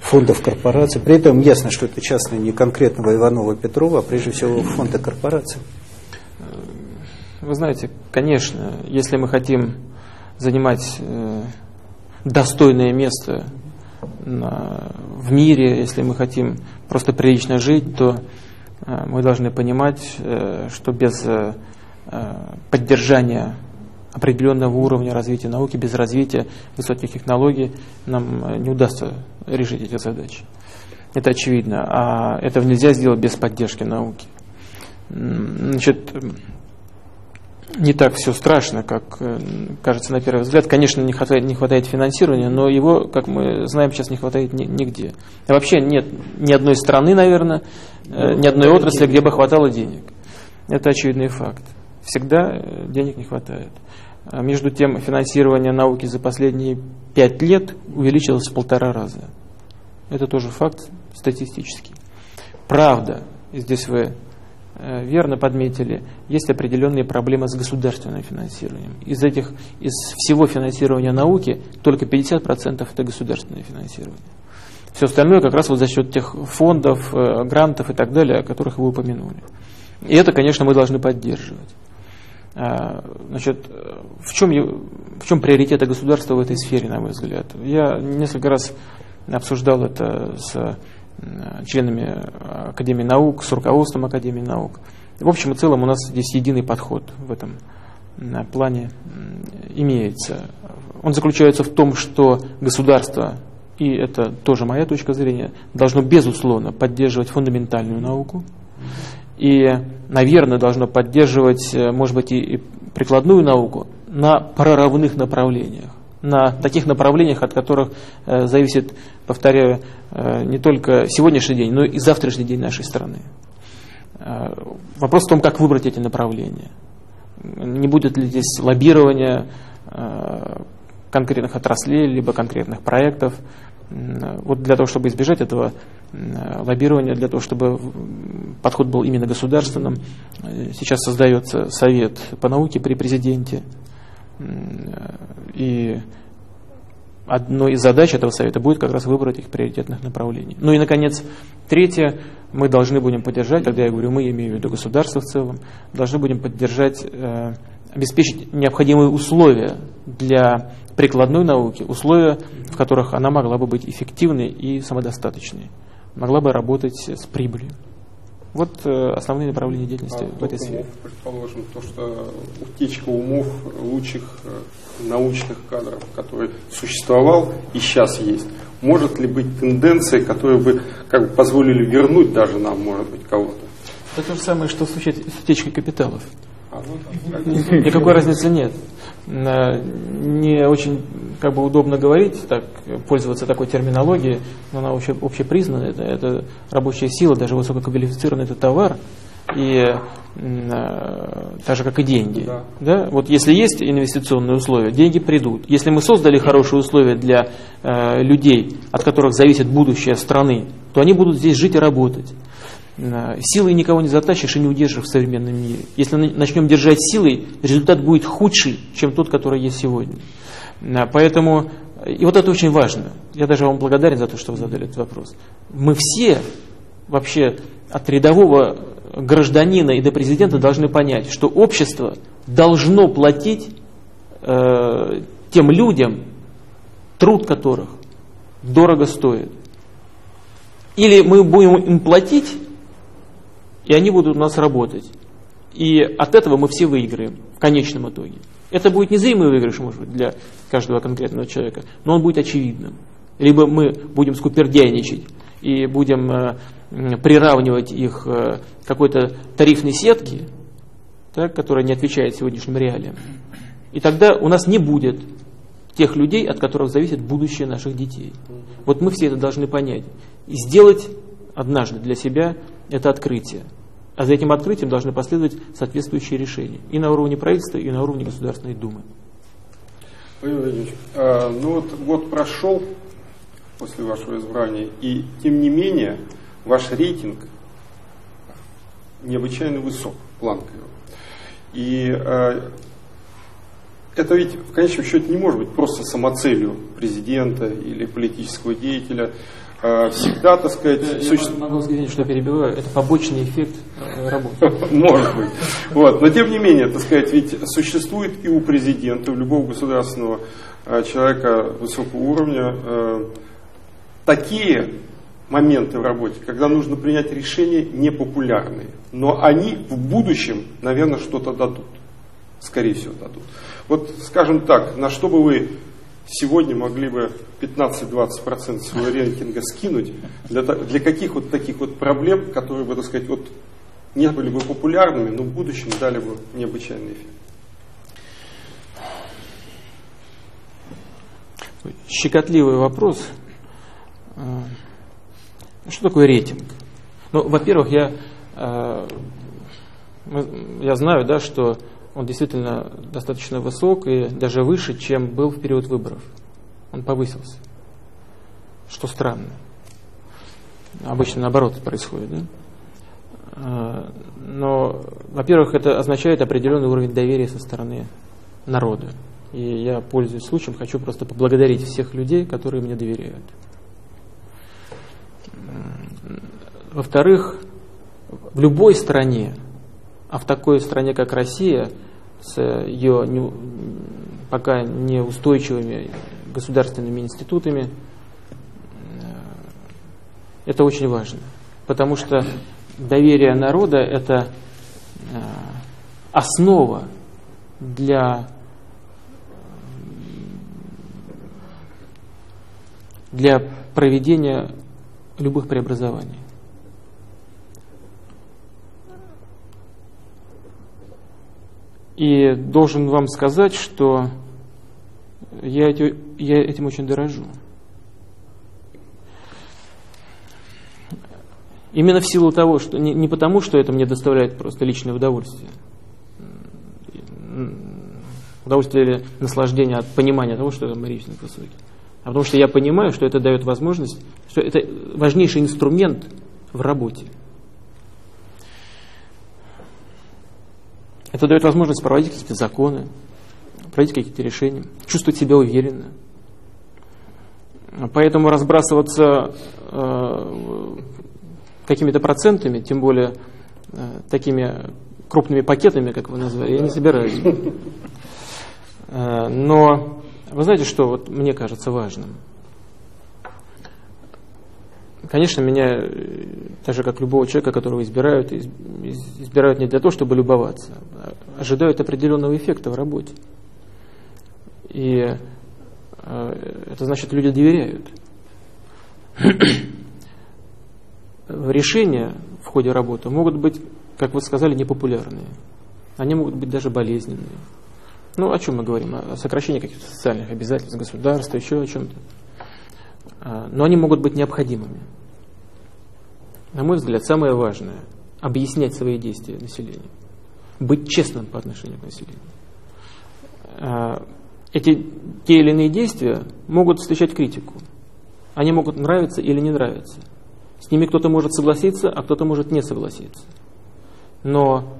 фондов корпораций. При этом ясно, что это частные не конкретного Иванова Петрова, а прежде всего фонда корпораций. Вы знаете, конечно, если мы хотим занимать э, достойное место в мире, если мы хотим просто прилично жить, то э, мы должны понимать, э, что без поддержания определенного уровня развития науки, без развития высоких технологий нам не удастся решить эти задачи. Это очевидно. А этого нельзя сделать без поддержки науки. Значит, не так все страшно, как э, кажется на первый взгляд. Конечно, не хватает, не хватает финансирования, но его, как мы знаем, сейчас не хватает нигде. И вообще нет ни одной страны, наверное, э, ни одной отрасли, где бы хватало денег. Это очевидный факт. Всегда э, денег не хватает. А между тем, финансирование науки за последние пять лет увеличилось в полтора раза. Это тоже факт статистический. Правда, здесь вы верно подметили, есть определенные проблемы с государственным финансированием. Из этих, из всего финансирования науки только 50% это государственное финансирование. Все остальное как раз вот за счет тех фондов, э, грантов и так далее, о которых вы упомянули. И это, конечно, мы должны поддерживать. А, значит, в чем, в чем приоритеты государства в этой сфере, на мой взгляд? Я несколько раз обсуждал это с Э, членами Академии наук, с руководством Академии наук. В общем и целом у нас здесь единый подход в этом э, плане имеется. Он заключается в том, что государство, и это тоже моя точка зрения, должно безусловно поддерживать фундаментальную науку. И, наверное, должно поддерживать, э, может быть, и прикладную науку на прорывных направлениях на таких направлениях, от которых э, зависит, повторяю, э, не только сегодняшний день, но и завтрашний день нашей страны. Э, вопрос в том, как выбрать эти направления. Не будет ли здесь лоббирования э, конкретных отраслей, либо конкретных проектов. Вот для того, чтобы избежать этого лоббирования, для того, чтобы подход был именно государственным, э, сейчас создается совет по науке при президенте, и одной из задач этого совета будет как раз выбрать их приоритетных направлений. Ну и, наконец, третье, мы должны будем поддержать, когда я говорю мы, имею в виду государство в целом, должны будем поддержать, э, обеспечить необходимые условия для прикладной науки, условия, в которых она могла бы быть эффективной и самодостаточной, могла бы работать с прибылью. Вот э, основные направления деятельности а в этой сфере. Предположим, то, что утечка умов лучших э, научных кадров, который существовал и сейчас есть, может ли быть тенденцией, которые бы как бы позволили вернуть даже нам, может быть, кого-то? Это то же самое, что с утечкой капиталов. А, ну, Никакой разницы нет. Не очень как бы удобно говорить, так, пользоваться такой терминологией, но она вообще общепризнана. Это, это рабочая сила, даже высококвалифицированный это товар. И э, так же, как и деньги. Да. Да? Вот если есть инвестиционные условия, деньги придут. Если мы создали хорошие условия для э, людей, от которых зависит будущее страны, то они будут здесь жить и работать. Э, силой никого не затащишь и не удержишь в современном мире. Если начнем держать силой, результат будет худший, чем тот, который есть сегодня. Э, поэтому, и вот это очень важно. Я даже вам благодарен за то, что вы задали этот вопрос. Мы все вообще от рядового гражданина и до президента должны понять, что общество должно платить э, тем людям, труд которых дорого стоит. Или мы будем им платить, и они будут у нас работать. И от этого мы все выиграем в конечном итоге. Это будет незримый выигрыш, может быть, для каждого конкретного человека, но он будет очевидным. Либо мы будем скупердяйничать и будем э, приравнивать их э, к какой-то тарифной сетке, так, которая не отвечает сегодняшним реалиям. И тогда у нас не будет тех людей, от которых зависит будущее наших детей. Вот мы все это должны понять. И сделать однажды для себя это открытие. А за этим открытием должны последовать соответствующие решения и на уровне правительства, и на уровне Государственной Думы. Владимир а, ну вот год прошел после вашего избрания, и тем не менее ваш рейтинг необычайно высок, планка его. И а, это ведь в конечном счете не может быть просто самоцелью президента или политического деятеля. Э, всегда, так сказать... Я суще... могу сказать, что перебиваю, это побочный эффект э, работы. (laughs) Может быть. Вот. Но тем не менее, так сказать, ведь существует и у президента, у любого государственного э, человека высокого уровня такие моменты в работе, когда нужно принять решения непопулярные, но они в будущем, наверное, что-то дадут. скорее всего, дадут. Вот, скажем так, на что бы вы сегодня могли бы 15-20% своего рейтинга скинуть для, для каких вот таких вот проблем, которые бы, так сказать, вот не были бы популярными, но в будущем дали бы необычайный эффект? Щекотливый вопрос. А, что такое рейтинг? Ну, во-первых, я, а, я знаю, да, что он действительно достаточно высок и даже выше, чем был в период выборов. Он повысился. Что странно. Обычно наоборот происходит. Да? А, но, во-первых, это означает определенный уровень доверия со стороны народа. И я, пользуясь случаем, хочу просто поблагодарить всех людей, которые мне доверяют. Во-вторых, в любой стране, а в такой стране, как Россия, с ее не, пока неустойчивыми государственными институтами, э, это очень важно. Потому что доверие народа – это э, основа для, для проведения любых преобразований. И должен вам сказать, что я, эти, я этим очень дорожу. Именно в силу того, что не, не потому, что это мне доставляет просто личное удовольствие, удовольствие или наслаждение от понимания того, что это рейтинг высокий, а потому что я понимаю, что это дает возможность, что это важнейший инструмент в работе. Это дает возможность проводить какие-то законы, проводить какие-то решения, чувствовать себя уверенно. Поэтому разбрасываться э, какими-то процентами, тем более э, такими крупными пакетами, как вы назвали, я не собираюсь. (laughs) Э, но вы знаете, что вот мне кажется важным? Конечно, меня, э, так же как любого человека, которого избирают, избирают не для того, чтобы любоваться, а ожидают определенного эффекта в работе. И э, это значит, люди доверяют. Решения в ходе работы могут быть, как вы сказали, непопулярные. Они могут быть даже болезненные. Ну, о чем мы говорим? О сокращении каких-то социальных обязательств государства, еще о чем-то. А, но они могут быть необходимыми. На мой взгляд, самое важное – объяснять свои действия населению, быть честным по отношению к населению. А, эти те или иные действия могут встречать критику. Они могут нравиться или не нравиться. С ними кто-то может согласиться, а кто-то может не согласиться. Но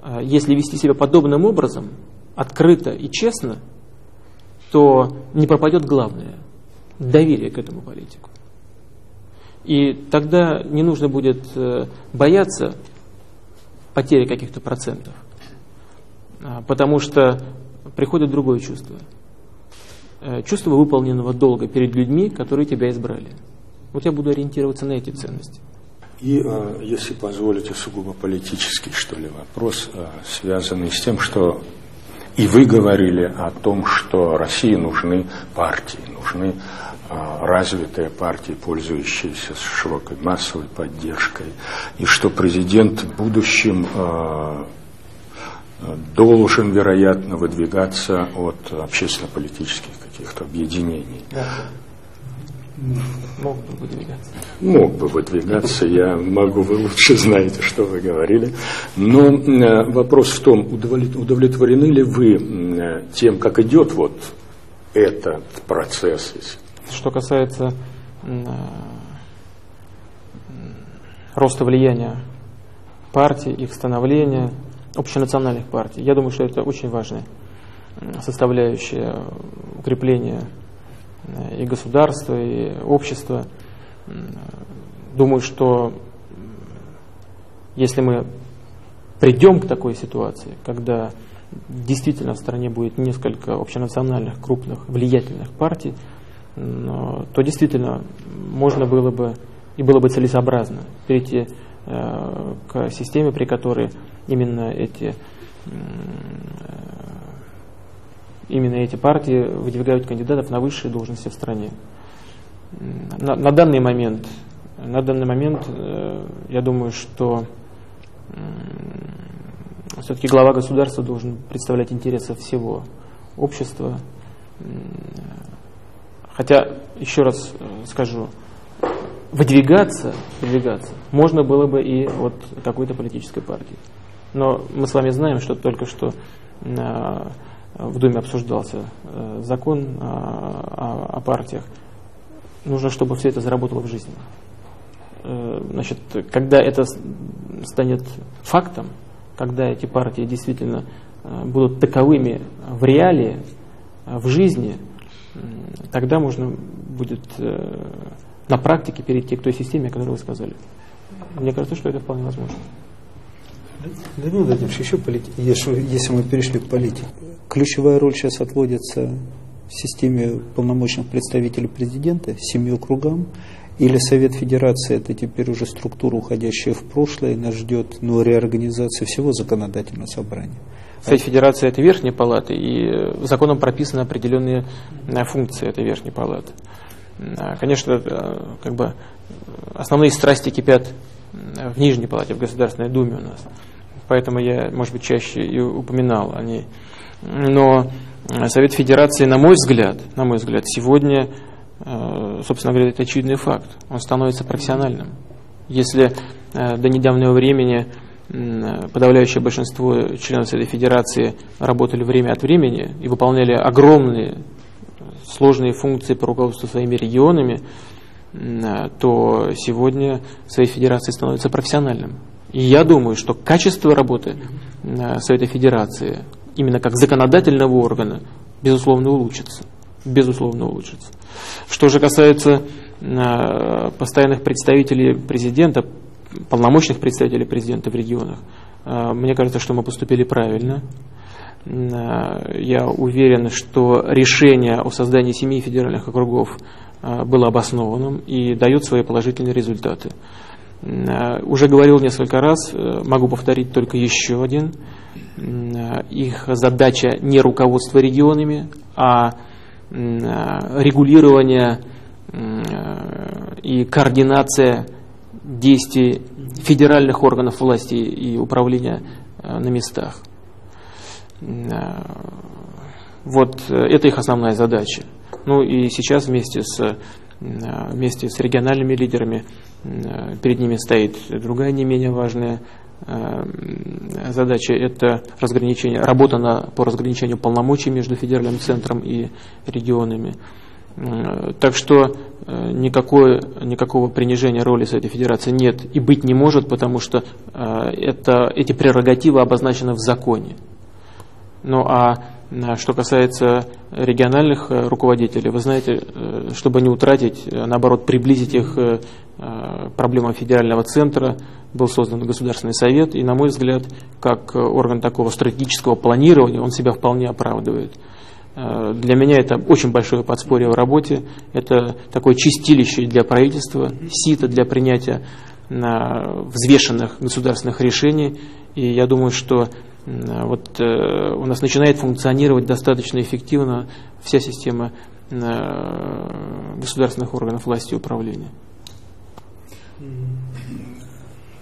а, если вести себя подобным образом, открыто и честно, то не пропадет главное – доверие к этому политику. И тогда не нужно будет э, бояться потери каких-то процентов, а, потому что приходит другое чувство. Э, чувство выполненного долга перед людьми, которые тебя избрали. Вот я буду ориентироваться на эти ценности. И, э, если позволите, сугубо политический, что ли, вопрос, связанный с тем, что и вы говорили о том, что России нужны партии, нужны а, развитые партии, пользующиеся широкой массовой поддержкой, и что президент в будущем а, должен, вероятно, выдвигаться от общественно-политических каких-то объединений. Да. Мог бы выдвигаться. Мог бы выдвигаться, я могу, вы лучше знаете, что вы говорили. Но э, вопрос в том, удовлетворены ли вы э, тем, как идет вот этот процесс, что касается роста влияния партий, их становления, общенациональных партий. Я думаю, что это очень важная составляющая укрепления и государства, и общества. Думаю, что если мы придем к такой ситуации, когда действительно в стране будет несколько общенациональных, крупных, влиятельных партий, то действительно можно было бы и было бы целесообразно перейти э, к системе, при которой именно эти именно эти партии выдвигают кандидатов на высшие должности в стране. На, на данный момент, на данный момент, э, я думаю, что все-таки глава государства должен представлять интересы всего общества. Хотя, еще раз э, скажу, выдвигаться, выдвигаться можно было бы и от какой-то политической партии. Но мы с вами знаем, что только что э, в Думе обсуждался э, закон о, о партиях. Нужно, чтобы все это заработало в жизни. Значит, когда это станет фактом, когда эти партии действительно будут таковыми в реалии, в жизни, тогда можно будет на практике перейти к той системе, о которой вы сказали. Мне кажется, что это вполне возможно. Данил Владимирович, еще полити... если, если мы перешли к политике. Ключевая роль сейчас отводится в системе полномочных представителей президента, семи округам, или Совет Федерации, это теперь уже структура, уходящая в прошлое, нас ждет ну, реорганизация всего законодательного собрания. Совет Федерации это верхняя палата, и законом прописаны определенные э, функции этой верхней палаты. Конечно, э, как бы основные страсти кипят в Нижней Палате, в Государственной Думе у нас. Поэтому я, может быть, чаще и упоминал о ней. Но Совет Федерации, на мой взгляд, на мой взгляд, сегодня, э, собственно говоря, это очевидный факт. Он становится профессиональным. Если э, до недавнего времени подавляющее большинство членов Совета Федерации работали время от времени и выполняли огромные сложные функции по руководству своими регионами, то сегодня Совет Федерации становится профессиональным. И я думаю, что качество работы Совета Федерации, именно как законодательного органа, безусловно, улучшится. Безусловно, улучшится. Что же касается постоянных представителей президента, полномочных представителей президента в регионах, мне кажется, что мы поступили правильно. Э, я уверен, что решение о создании семи федеральных округов э, было обоснованным и дает свои положительные результаты. Э, уже говорил несколько раз, могу повторить только еще один. Их задача не руководство регионами, а регулирование и координация действий федеральных органов власти и управления на местах. Э, вот э, это их основная задача. Ну и сейчас вместе с, э, вместе с региональными лидерами перед ними стоит другая не менее важная задача – это разграничение, работа на, по разграничению полномочий между федеральным центром и регионами. Так что никакое, никакого принижения роли Совета Федерации нет и быть не может, потому что это, эти прерогативы обозначены в законе. Ну а что касается региональных э, руководителей, вы знаете, э, чтобы не утратить, э, наоборот, приблизить их проблемам федерального центра, был создан Государственный совет, и, на мой взгляд, как орган такого стратегического планирования, он себя вполне оправдывает. Для меня это очень большое подспорье в работе, это такое чистилище для правительства, сито для принятия взвешенных государственных решений, и я думаю, что вот э, у нас начинает функционировать достаточно эффективно вся система э, государственных органов власти и управления.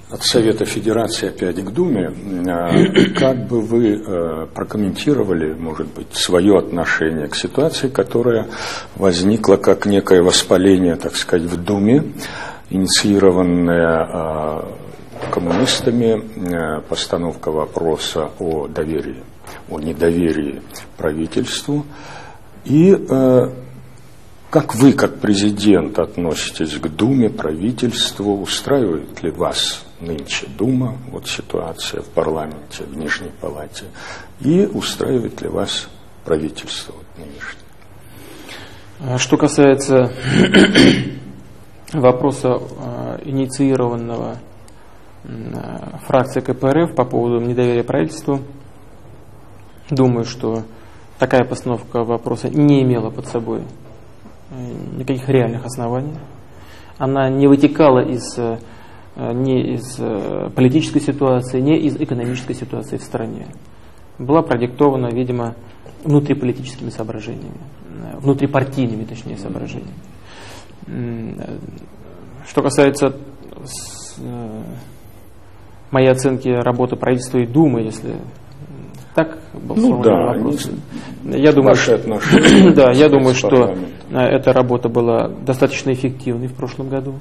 От Совета Федерации опять к Думе. Э, как бы вы прокомментировали, может быть, свое отношение к ситуации, которая возникла как некое воспаление, так сказать, в Думе, инициированное коммунистами э, постановка вопроса о доверии, о недоверии правительству. И э, как вы, как президент, относитесь к Думе, правительству? Устраивает ли вас нынче Дума, вот ситуация в парламенте, в Нижней Палате? И устраивает ли вас правительство вот, нынешнее? А что касается (coughs) вопроса э, инициированного фракция КПРФ по поводу недоверия правительству. Думаю, что такая постановка вопроса не имела под собой э, никаких реальных оснований. Она не вытекала из, э, ни из э, политической ситуации, ни из экономической ситуации в стране. была продиктована, видимо, внутриполитическими соображениями, внутрипартийными, точнее, соображениями. Что касается моей оценки работы правительства и Думы, если так был ну, да, вопрос. Я думаю, Ваши отношения. (coughs) да, я думаю, что эта работа была достаточно эффективной в прошлом году.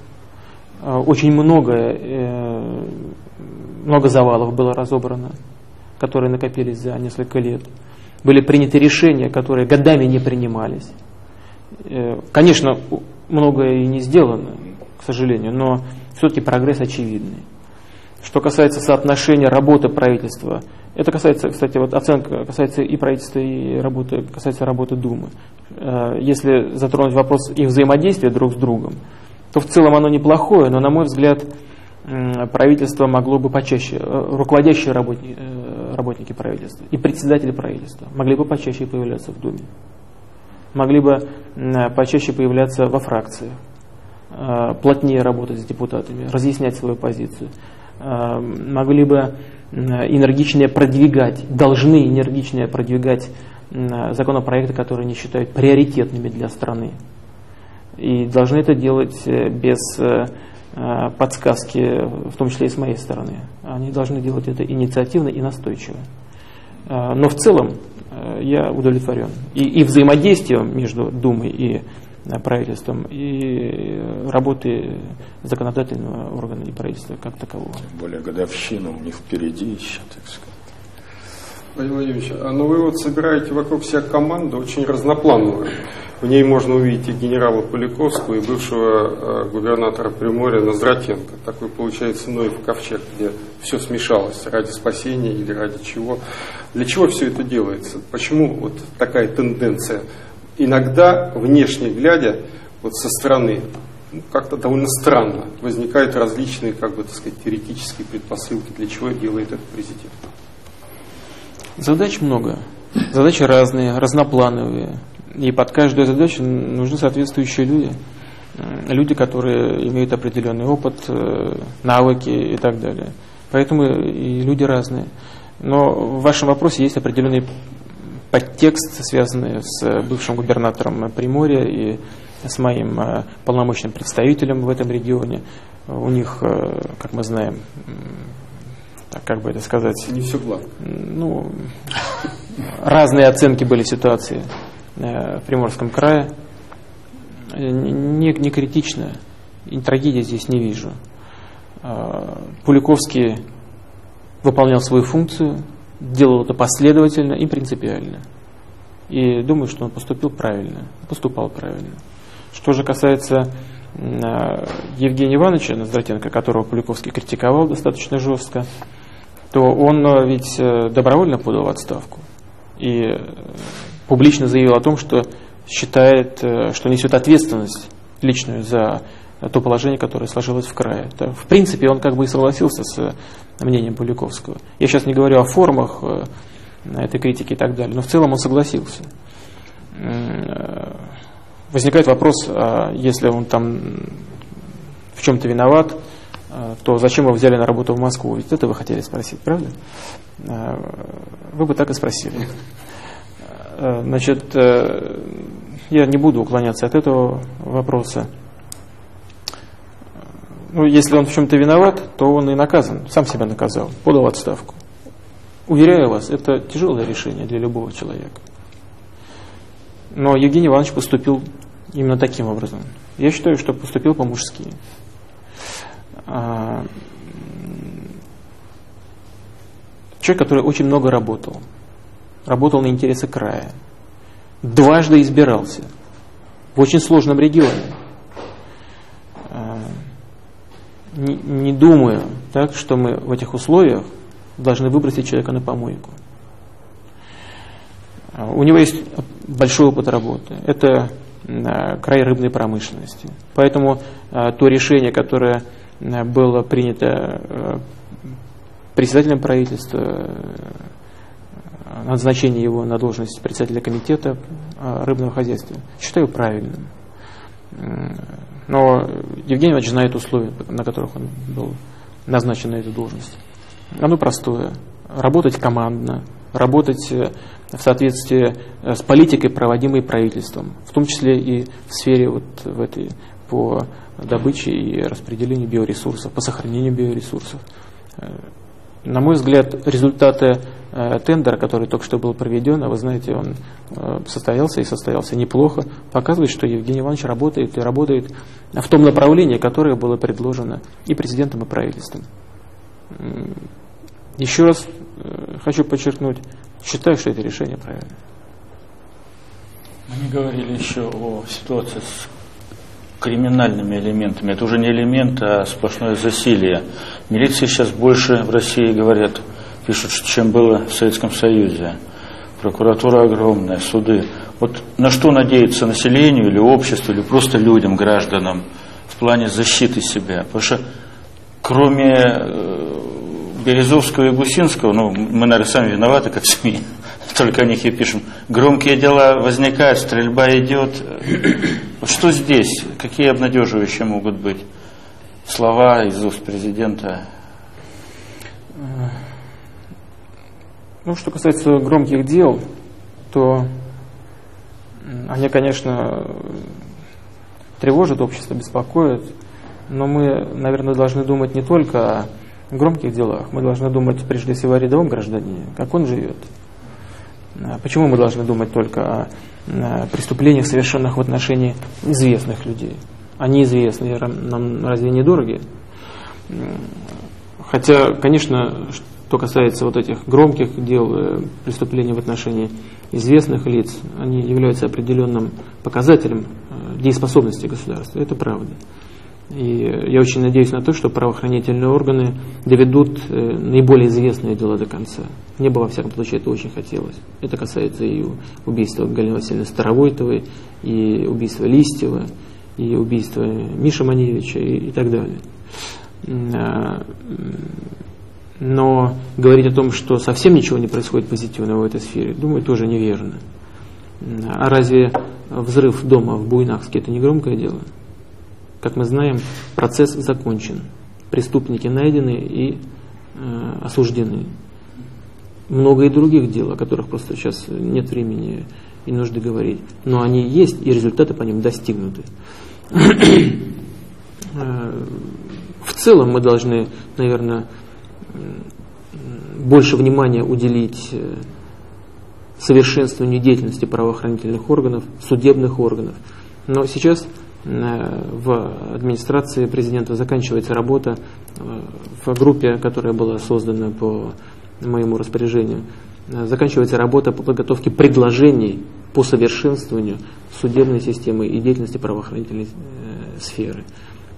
А, очень много, э, много завалов было разобрано, которые накопились за несколько лет. Были приняты решения, которые годами не принимались. Э, конечно, многое и не сделано, к сожалению, но все-таки прогресс очевидный. Что касается соотношения работы правительства, это касается, кстати, вот оценка касается и правительства, и работы, касается работы Думы. Э, если затронуть вопрос их взаимодействия друг с другом, то в целом оно неплохое, но, на мой взгляд, правительство могло бы почаще, э, руководящие работники, э, работники правительства и председатели правительства могли бы почаще появляться в Думе, могли бы почаще появляться во фракциях, плотнее работать с депутатами, разъяснять свою позицию. Э, могли бы энергичнее продвигать, должны энергичнее продвигать законопроекты, которые они считают приоритетными для страны. И должны это делать э, без э, подсказки, в том числе и с моей стороны. Они должны делать это инициативно и настойчиво. Но в целом я удовлетворен. И, и взаимодействием между Думой и правительством и работы законодательного органа и правительства как такового. Тем более годовщина у них впереди еще, так сказать. Владимир Владимирович, а ну вы вот собираете вокруг себя команду очень разноплановую. В ней можно увидеть и генерала Поляковского, и бывшего э, губернатора Приморья Наздратенко. Такой получается Ноев ковчег, где все смешалось ради спасения или ради чего. Для чего все это делается? Почему вот такая тенденция иногда, внешне глядя, вот со стороны, ну, как-то довольно странно возникают различные, как бы, так сказать, теоретические предпосылки, для чего делает этот президент. Задач много. Задачи разные, разноплановые. И под каждую задачу нужны соответствующие люди. Люди, которые имеют определенный опыт, э, навыки и так далее. Поэтому и люди разные. Но в вашем вопросе есть определенный подтекст, связанный с бывшим губернатором Приморья и с моим э, полномочным представителем в этом регионе. У них, э, как мы знаем, как бы это сказать... Не все гладко. Ну, разные оценки были ситуации э, в Приморском крае. Не, не критично, и трагедии здесь не вижу. Пуликовский выполнял свою функцию, делал это последовательно и принципиально. И думаю, что он поступил правильно, поступал правильно. Что же касается э, Евгения Ивановича Наздратенко, которого Поликовский критиковал достаточно жестко, то он э, ведь э, добровольно подал в отставку и публично заявил о том, что считает, что несет ответственность личную за то положение, которое сложилось в крае. Это, в принципе, он как бы и согласился с мнением Поликовского. Я сейчас не говорю о формах этой критики и так далее, но в целом он согласился. Возникает вопрос, а если он там в чем-то виноват, то зачем его взяли на работу в Москву? Ведь это вы хотели спросить, правда? Вы бы так и спросили. Значит, э, я не буду уклоняться от этого вопроса. Ну, если он в чем-то виноват, то он и наказан, сам себя наказал, подал отставку. Уверяю вас, это тяжелое решение для любого человека. Но Евгений Иванович поступил именно таким образом. Я считаю, что поступил по-мужски. А, человек, который очень много работал, работал на интересы края, дважды избирался в очень сложном регионе. А, не, думаю, так, что мы в этих условиях должны выбросить человека на помойку. А, у него есть большой опыт работы. Это а, край рыбной промышленности. Поэтому а, то решение, которое было принято председателем правительства, назначение его на должность председателя комитета рыбного хозяйства, считаю правильным. Но Евгений Иванович знает условия, на которых он был назначен на эту должность. Оно простое. Работать командно, работать в соответствии с политикой, проводимой правительством, в том числе и в сфере вот в этой по добыче и распределению биоресурсов, по сохранению биоресурсов. На мой взгляд, результаты э, тендера, который только что был проведен, а вы знаете, он э, состоялся и состоялся неплохо, показывает, что Евгений Иванович работает и работает в том направлении, которое было предложено и президентом, и правительством. Еще раз э, хочу подчеркнуть, считаю, что это решение правильное. Мы не говорили еще о ситуации с криминальными элементами. Это уже не элемент, а сплошное засилие. Милиции сейчас больше в России говорят, пишут, чем было в Советском Союзе. Прокуратура огромная, суды. Вот на что надеяться населению или обществу, или просто людям, гражданам в плане защиты себя? Потому что кроме э, Березовского и Гусинского, ну, мы, наверное, сами виноваты, как (laughs) СМИ, только о них и пишем. Громкие дела возникают, стрельба идет. Что здесь? Какие обнадеживающие могут быть слова из уст президента? Ну, что касается громких дел, то они, конечно, тревожат общество, беспокоят, но мы, наверное, должны думать не только о громких делах, мы должны думать прежде всего о рядовом гражданине, как он живет. А почему мы должны думать только о преступлениях, совершенных в отношении известных людей? Они известны, нам разве не дороги? Хотя, конечно, что касается вот этих громких дел, э, преступлений в отношении известных лиц, они являются определенным показателем э, дееспособности государства. Это правда. И я очень надеюсь на то, что правоохранительные органы доведут э, наиболее известные дела до конца. Мне бы, во всяком случае, это очень хотелось. Это касается и убийства Галины Васильевны Старовойтовой, и убийства Листьева, и убийства Миши Маневича, и, и так далее. А, но говорить о том, что совсем ничего не происходит позитивного в этой сфере, думаю, тоже неверно. А разве взрыв дома в Буйнакске – это не громкое дело? Как мы знаем, процесс закончен. Преступники найдены и э, осуждены. Много и других дел, о которых просто сейчас нет времени и нужды говорить. Но они есть, и результаты по ним достигнуты. Э, в целом мы должны, наверное, больше внимания уделить э, совершенствованию деятельности правоохранительных органов, судебных органов. Но сейчас в администрации президента заканчивается работа э, в группе, которая была создана по моему распоряжению. Э, заканчивается работа по подготовке предложений по совершенствованию судебной системы и деятельности правоохранительной сферы.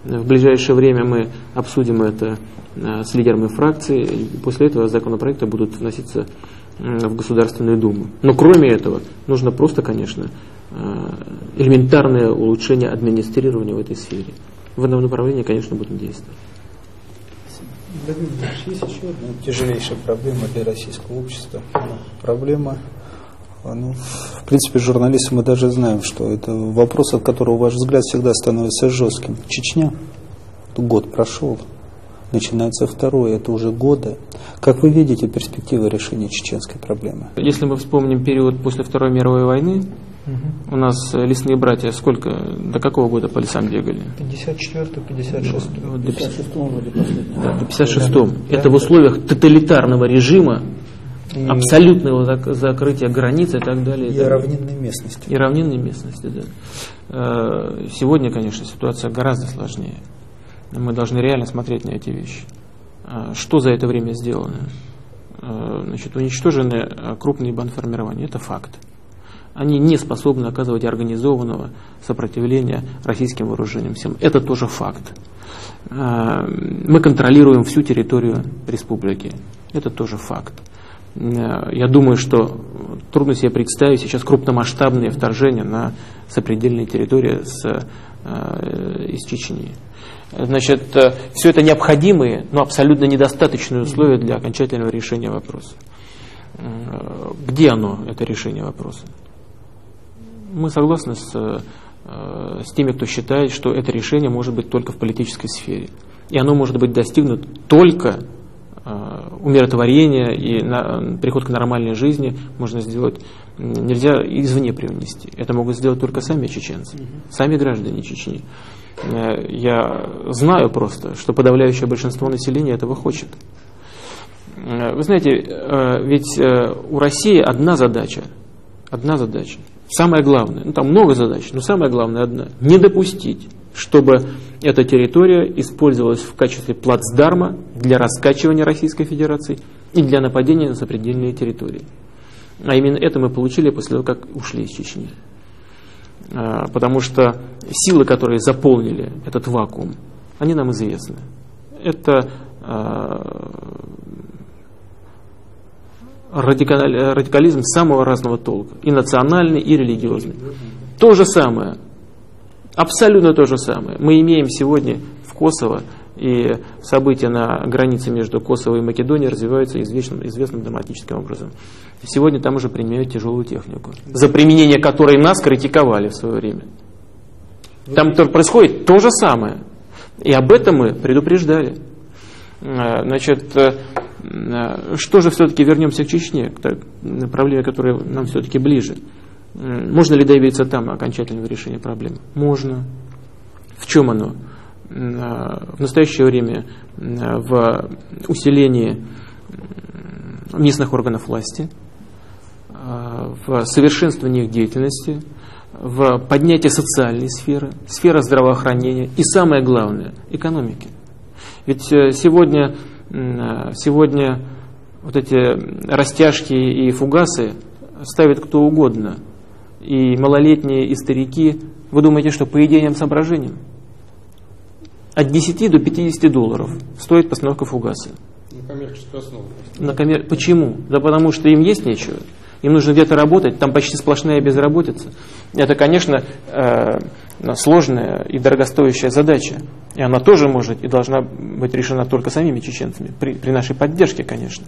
В ближайшее время мы обсудим это с лидерами фракции, после этого законопроекты будут вноситься в Государственную Думу. Но кроме этого, нужно просто, конечно, Э, элементарное улучшение администрирования в этой сфере. В этом направлении, конечно, будем действовать. есть еще одна тяжелейшая проблема для российского общества. Проблема, ну, в принципе, журналисты мы даже знаем, что это вопрос, от которого ваш взгляд всегда становится жестким. Чечня, год прошел, начинается второй, это уже годы. Как вы видите перспективы решения чеченской проблемы? Если мы вспомним период после Второй мировой войны, Угу. У нас э, лесные братья сколько, до какого года по лесам бегали? 54 56 ну, До 56 вроде последнего. Да, до 56 да. Это в условиях тоталитарного режима, и абсолютного зак- закрытия границ и так далее. И, и равнинной местности. И равнинной местности, да. Э, сегодня, конечно, ситуация гораздо сложнее. Мы должны реально смотреть на эти вещи. Э, что за это время сделано? Значит, уничтожены крупные банформирования. Это факт они не способны оказывать организованного сопротивления российским вооружениям сил. Это тоже факт. А, мы контролируем всю территорию республики. Это тоже факт. А, я думаю, что трудно себе представить сейчас крупномасштабные вторжения на сопредельные территории с, а, из Чечни. Значит, все это необходимые, но абсолютно недостаточные условия для окончательного решения вопроса. Где оно, это решение вопроса? Мы согласны с, э, с теми, кто считает, что это решение может быть только в политической сфере. И оно может быть достигнуто только э, умиротворение и на, переход к нормальной жизни можно сделать, нельзя извне привнести. Это могут сделать только сами чеченцы, сами граждане Чечни. Э, я знаю просто, что подавляющее большинство населения этого хочет. Э, вы знаете, э, ведь у России одна задача, одна задача, самое главное, ну там много задач, но самое главное одна, не допустить, чтобы эта территория использовалась в качестве плацдарма для раскачивания Российской Федерации и для нападения на сопредельные территории. А именно это мы получили после того, как ушли из Чечни. А, потому что силы, которые заполнили этот вакуум, они нам известны. Это а, радикализм самого разного толка, и национальный, и религиозный. То же самое, абсолютно то же самое. Мы имеем сегодня в Косово, и события на границе между Косово и Македонией развиваются известным, известным драматическим образом. Сегодня там уже применяют тяжелую технику, за применение которой нас критиковали в свое время. Там происходит то же самое. И об этом мы предупреждали. А, значит, э, э, что же все-таки вернемся к Чечне, к проблеме, которая нам все-таки ближе. Можно ли добиться там окончательного решения проблемы? Можно. В чем оно? А, в настоящее время в усилении местных органов власти – Э, в совершенствовании их деятельности, в поднятии социальной сферы, сферы здравоохранения и, самое главное, экономики. Ведь э, сегодня, э, сегодня вот эти растяжки и фугасы ставят кто угодно. И малолетние, и старики. Вы думаете, что по идейным соображениям? От 10 до 50 долларов стоит постановка фугаса. На коммерческую основу. На коммер... Почему? Да потому что им есть нечего им нужно где-то работать, там почти сплошная безработица. Это, конечно, э, сложная и дорогостоящая задача. И она тоже может и должна быть решена только самими чеченцами, при, при нашей поддержке, конечно.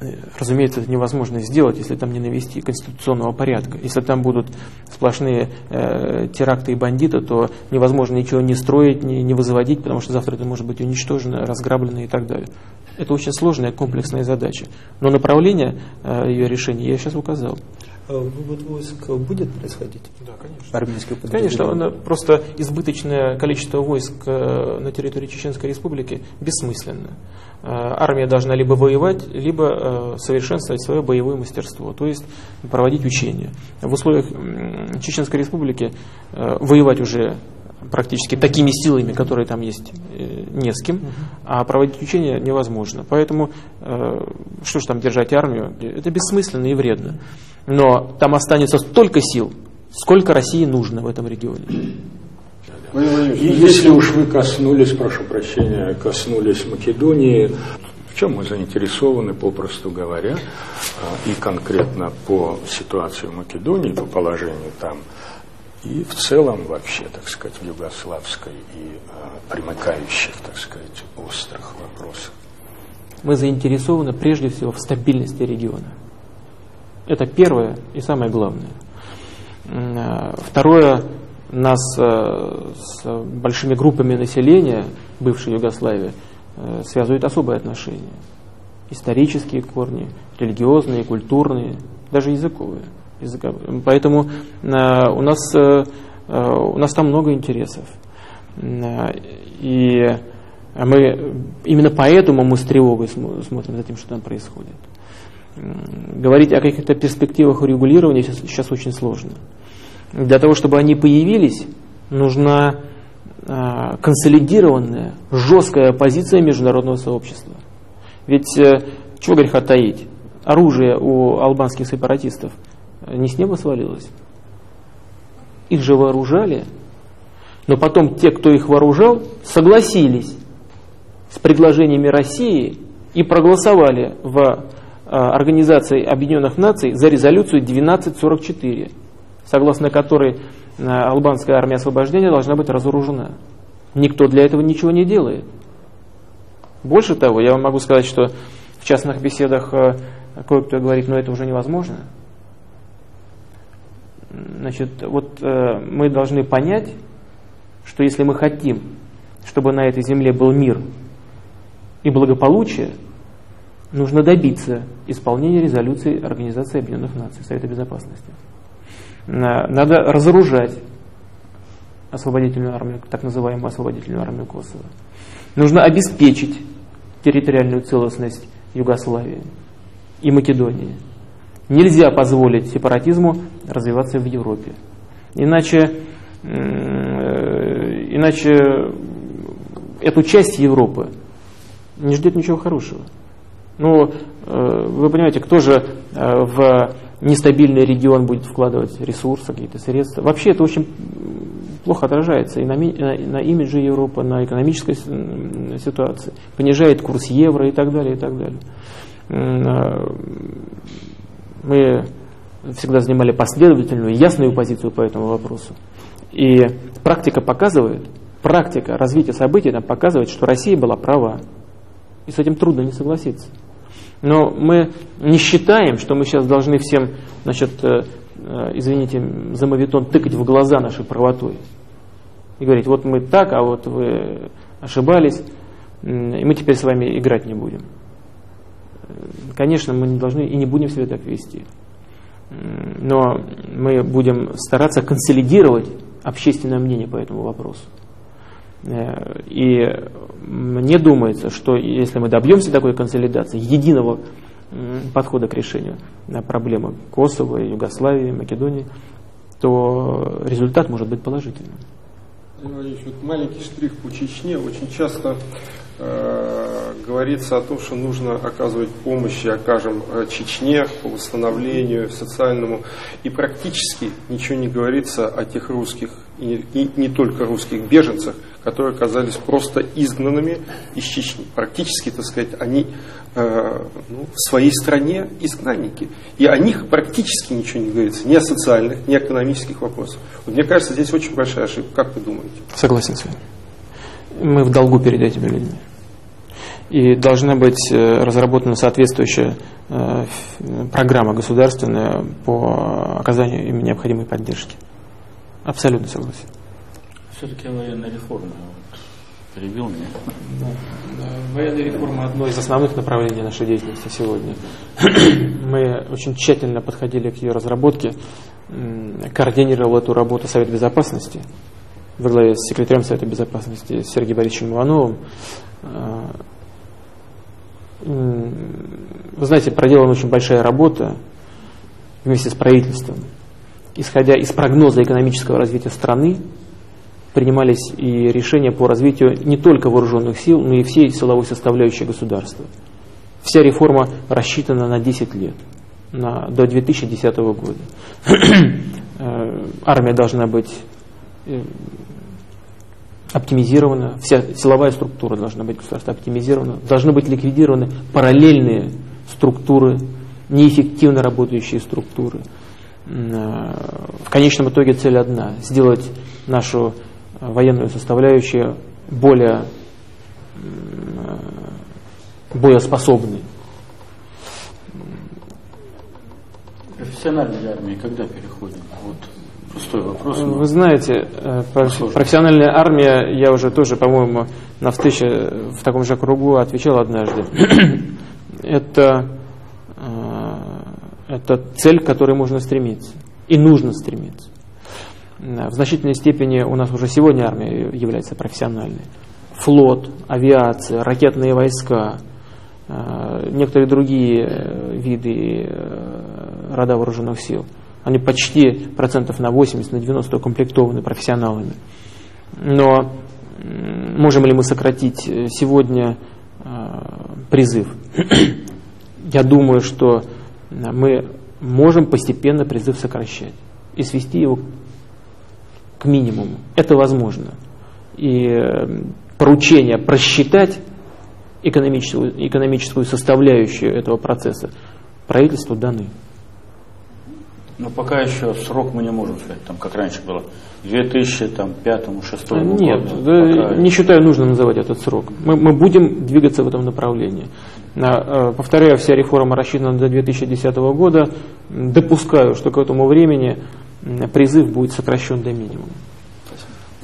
Э, разумеется, это невозможно сделать, если там не навести конституционного порядка. Если там будут сплошные э, теракты и бандиты, то невозможно ничего не строить, не, не возводить, потому что завтра это может быть уничтожено, разграблено и так далее. Это очень сложная комплексная задача. Но направление э, ее решения я сейчас указал. Вывод войск будет происходить? Да, конечно. Армейское Конечно, она, просто избыточное количество войск э, на территории Чеченской Республики бессмысленно. Э, армия должна либо воевать, либо совершенствовать свое боевое мастерство, то есть проводить учения. В условиях Чеченской Республики воевать уже практически такими силами, которые там есть, э, не с кем, а проводить учения невозможно. Поэтому э, что же там держать армию? Это бессмысленно и вредно. Но там останется столько сил, сколько России нужно в этом регионе. И если уж вы коснулись, прошу прощения, коснулись Македонии, в чем мы заинтересованы, попросту говоря, а, и конкретно по ситуации в Македонии, по положению там, и в целом вообще, так сказать, в югославской и э, примыкающих, так сказать, острых вопросах. Мы заинтересованы прежде всего в стабильности региона. Это первое и самое главное. А, второе, нас э, с большими группами населения бывшей Югославии э, связывают особые отношения. Исторические корни, религиозные, культурные, даже языковые. Поэтому э, у нас, э, э, у нас там много интересов. И мы, именно поэтому мы с тревогой смотрим за тем, что там происходит. Говорить о каких-то перспективах урегулирования сейчас, сейчас очень сложно. Для того, чтобы они появились, нужна консолидированная, жесткая позиция международного сообщества. Ведь, чего греха таить, оружие у албанских сепаратистов – не с неба свалилось. Их же вооружали, но потом те, кто их вооружал, согласились с предложениями России и проголосовали в а, Организации Объединенных Наций за резолюцию 1244, согласно которой а, албанская армия освобождения должна быть разоружена. Никто для этого ничего не делает. Больше того, я вам могу сказать, что в частных беседах а, кое-кто говорит, но это уже невозможно. Значит, вот э, мы должны понять, что если мы хотим, чтобы на этой земле был мир и благополучие, нужно добиться исполнения резолюции Организации Объединенных Наций, Совета Безопасности. Надо разоружать освободительную армию, так называемую освободительную армию Косово. Нужно обеспечить территориальную целостность Югославии и Македонии. Нельзя позволить сепаратизму развиваться в Европе. Иначе, э, иначе эту часть Европы не ждет ничего хорошего. Ну, э, вы понимаете, кто же э, в нестабильный регион будет вкладывать ресурсы, какие-то средства. Вообще это очень плохо отражается и на, на, на имидже Европы, на экономической ситуации. Понижает курс евро и так далее, и так далее. Мы всегда занимали последовательную, ясную позицию по этому вопросу. И практика показывает, практика развития событий нам показывает, что Россия была права. И с этим трудно не согласиться. Но мы не считаем, что мы сейчас должны всем, значит, э, э, извините за мавитон, тыкать в глаза нашей правотой. И говорить, вот мы так, а вот вы ошибались, и мы теперь с вами играть не будем. Конечно, мы не должны и не будем себя так вести. Но мы будем стараться консолидировать общественное мнение по этому вопросу. Э, и мне думается, что если мы добьемся такой консолидации, единого подхода к решению проблемы Косово, Югославии, Македонии, то результат может быть положительным. Владимирович, вот маленький штрих по Чечне. Очень часто говорится о том, что нужно оказывать помощь, окажем э, Чечне по восстановлению социальному. И практически ничего не говорится о тех русских, и, и не только русских беженцах, которые оказались просто изгнанными из Чечни. Практически, так сказать, они э, ну, в своей стране изгнанники. И о них практически ничего не говорится, ни о социальных, ни о экономических вопросах. Вот мне кажется, здесь очень большая ошибка. Как вы думаете? Согласен с вами. Мы в долгу перед этими людьми. И должна быть э, разработана соответствующая э, программа государственная по оказанию им необходимой поддержки. Абсолютно согласен. Все-таки военная реформа перебил меня. Да. Военная реформа одно из основных направлений нашей деятельности сегодня. (clears throat) Мы очень тщательно подходили к ее разработке, координировал эту работу Совет Безопасности во главе с секретарем Совета Безопасности Сергеем Борисовичем Ивановым. А, вы знаете, проделана очень большая работа вместе с правительством, исходя из прогноза экономического развития страны, принимались и решения по развитию не только вооруженных сил, но и всей силовой составляющей государства. Вся реформа рассчитана на 10 лет, на, до 2010 года. (clears throat) Э, армия должна быть э, оптимизирована, вся силовая структура должна быть государства оптимизирована, должны быть ликвидированы параллельные структуры, неэффективно работающие структуры. Э, в конечном итоге цель одна – сделать нашу военную составляющую более боеспособной. Профессиональной армии когда переходим? Пустой вопрос. Но... Вы знаете, э, профессиональная армия, я уже тоже, по-моему, на встрече в таком же кругу отвечал однажды. (clears throat) это, э, это цель, к которой можно стремиться. И нужно стремиться. В значительной степени у нас уже сегодня армия является профессиональной. Флот, авиация, ракетные войска, э, некоторые другие э, виды э, рода вооруженных сил. Они почти процентов на 80, на 90 укомплектованы профессионалами. Но можем ли мы сократить сегодня призыв? (clears throat) Я думаю, что мы можем постепенно призыв сокращать и свести его к минимуму. Это возможно. И э, поручение просчитать экономическую, экономическую составляющую этого процесса правительству даны. Но пока еще срок мы не можем сказать, там, как раньше было, 2005-2006 году. Нет, пока... не считаю нужно называть этот срок. Мы, мы будем двигаться в этом направлении. Э, повторяю, вся реформа рассчитана до 2010 года. Допускаю, что к этому времени призыв будет сокращен до минимума.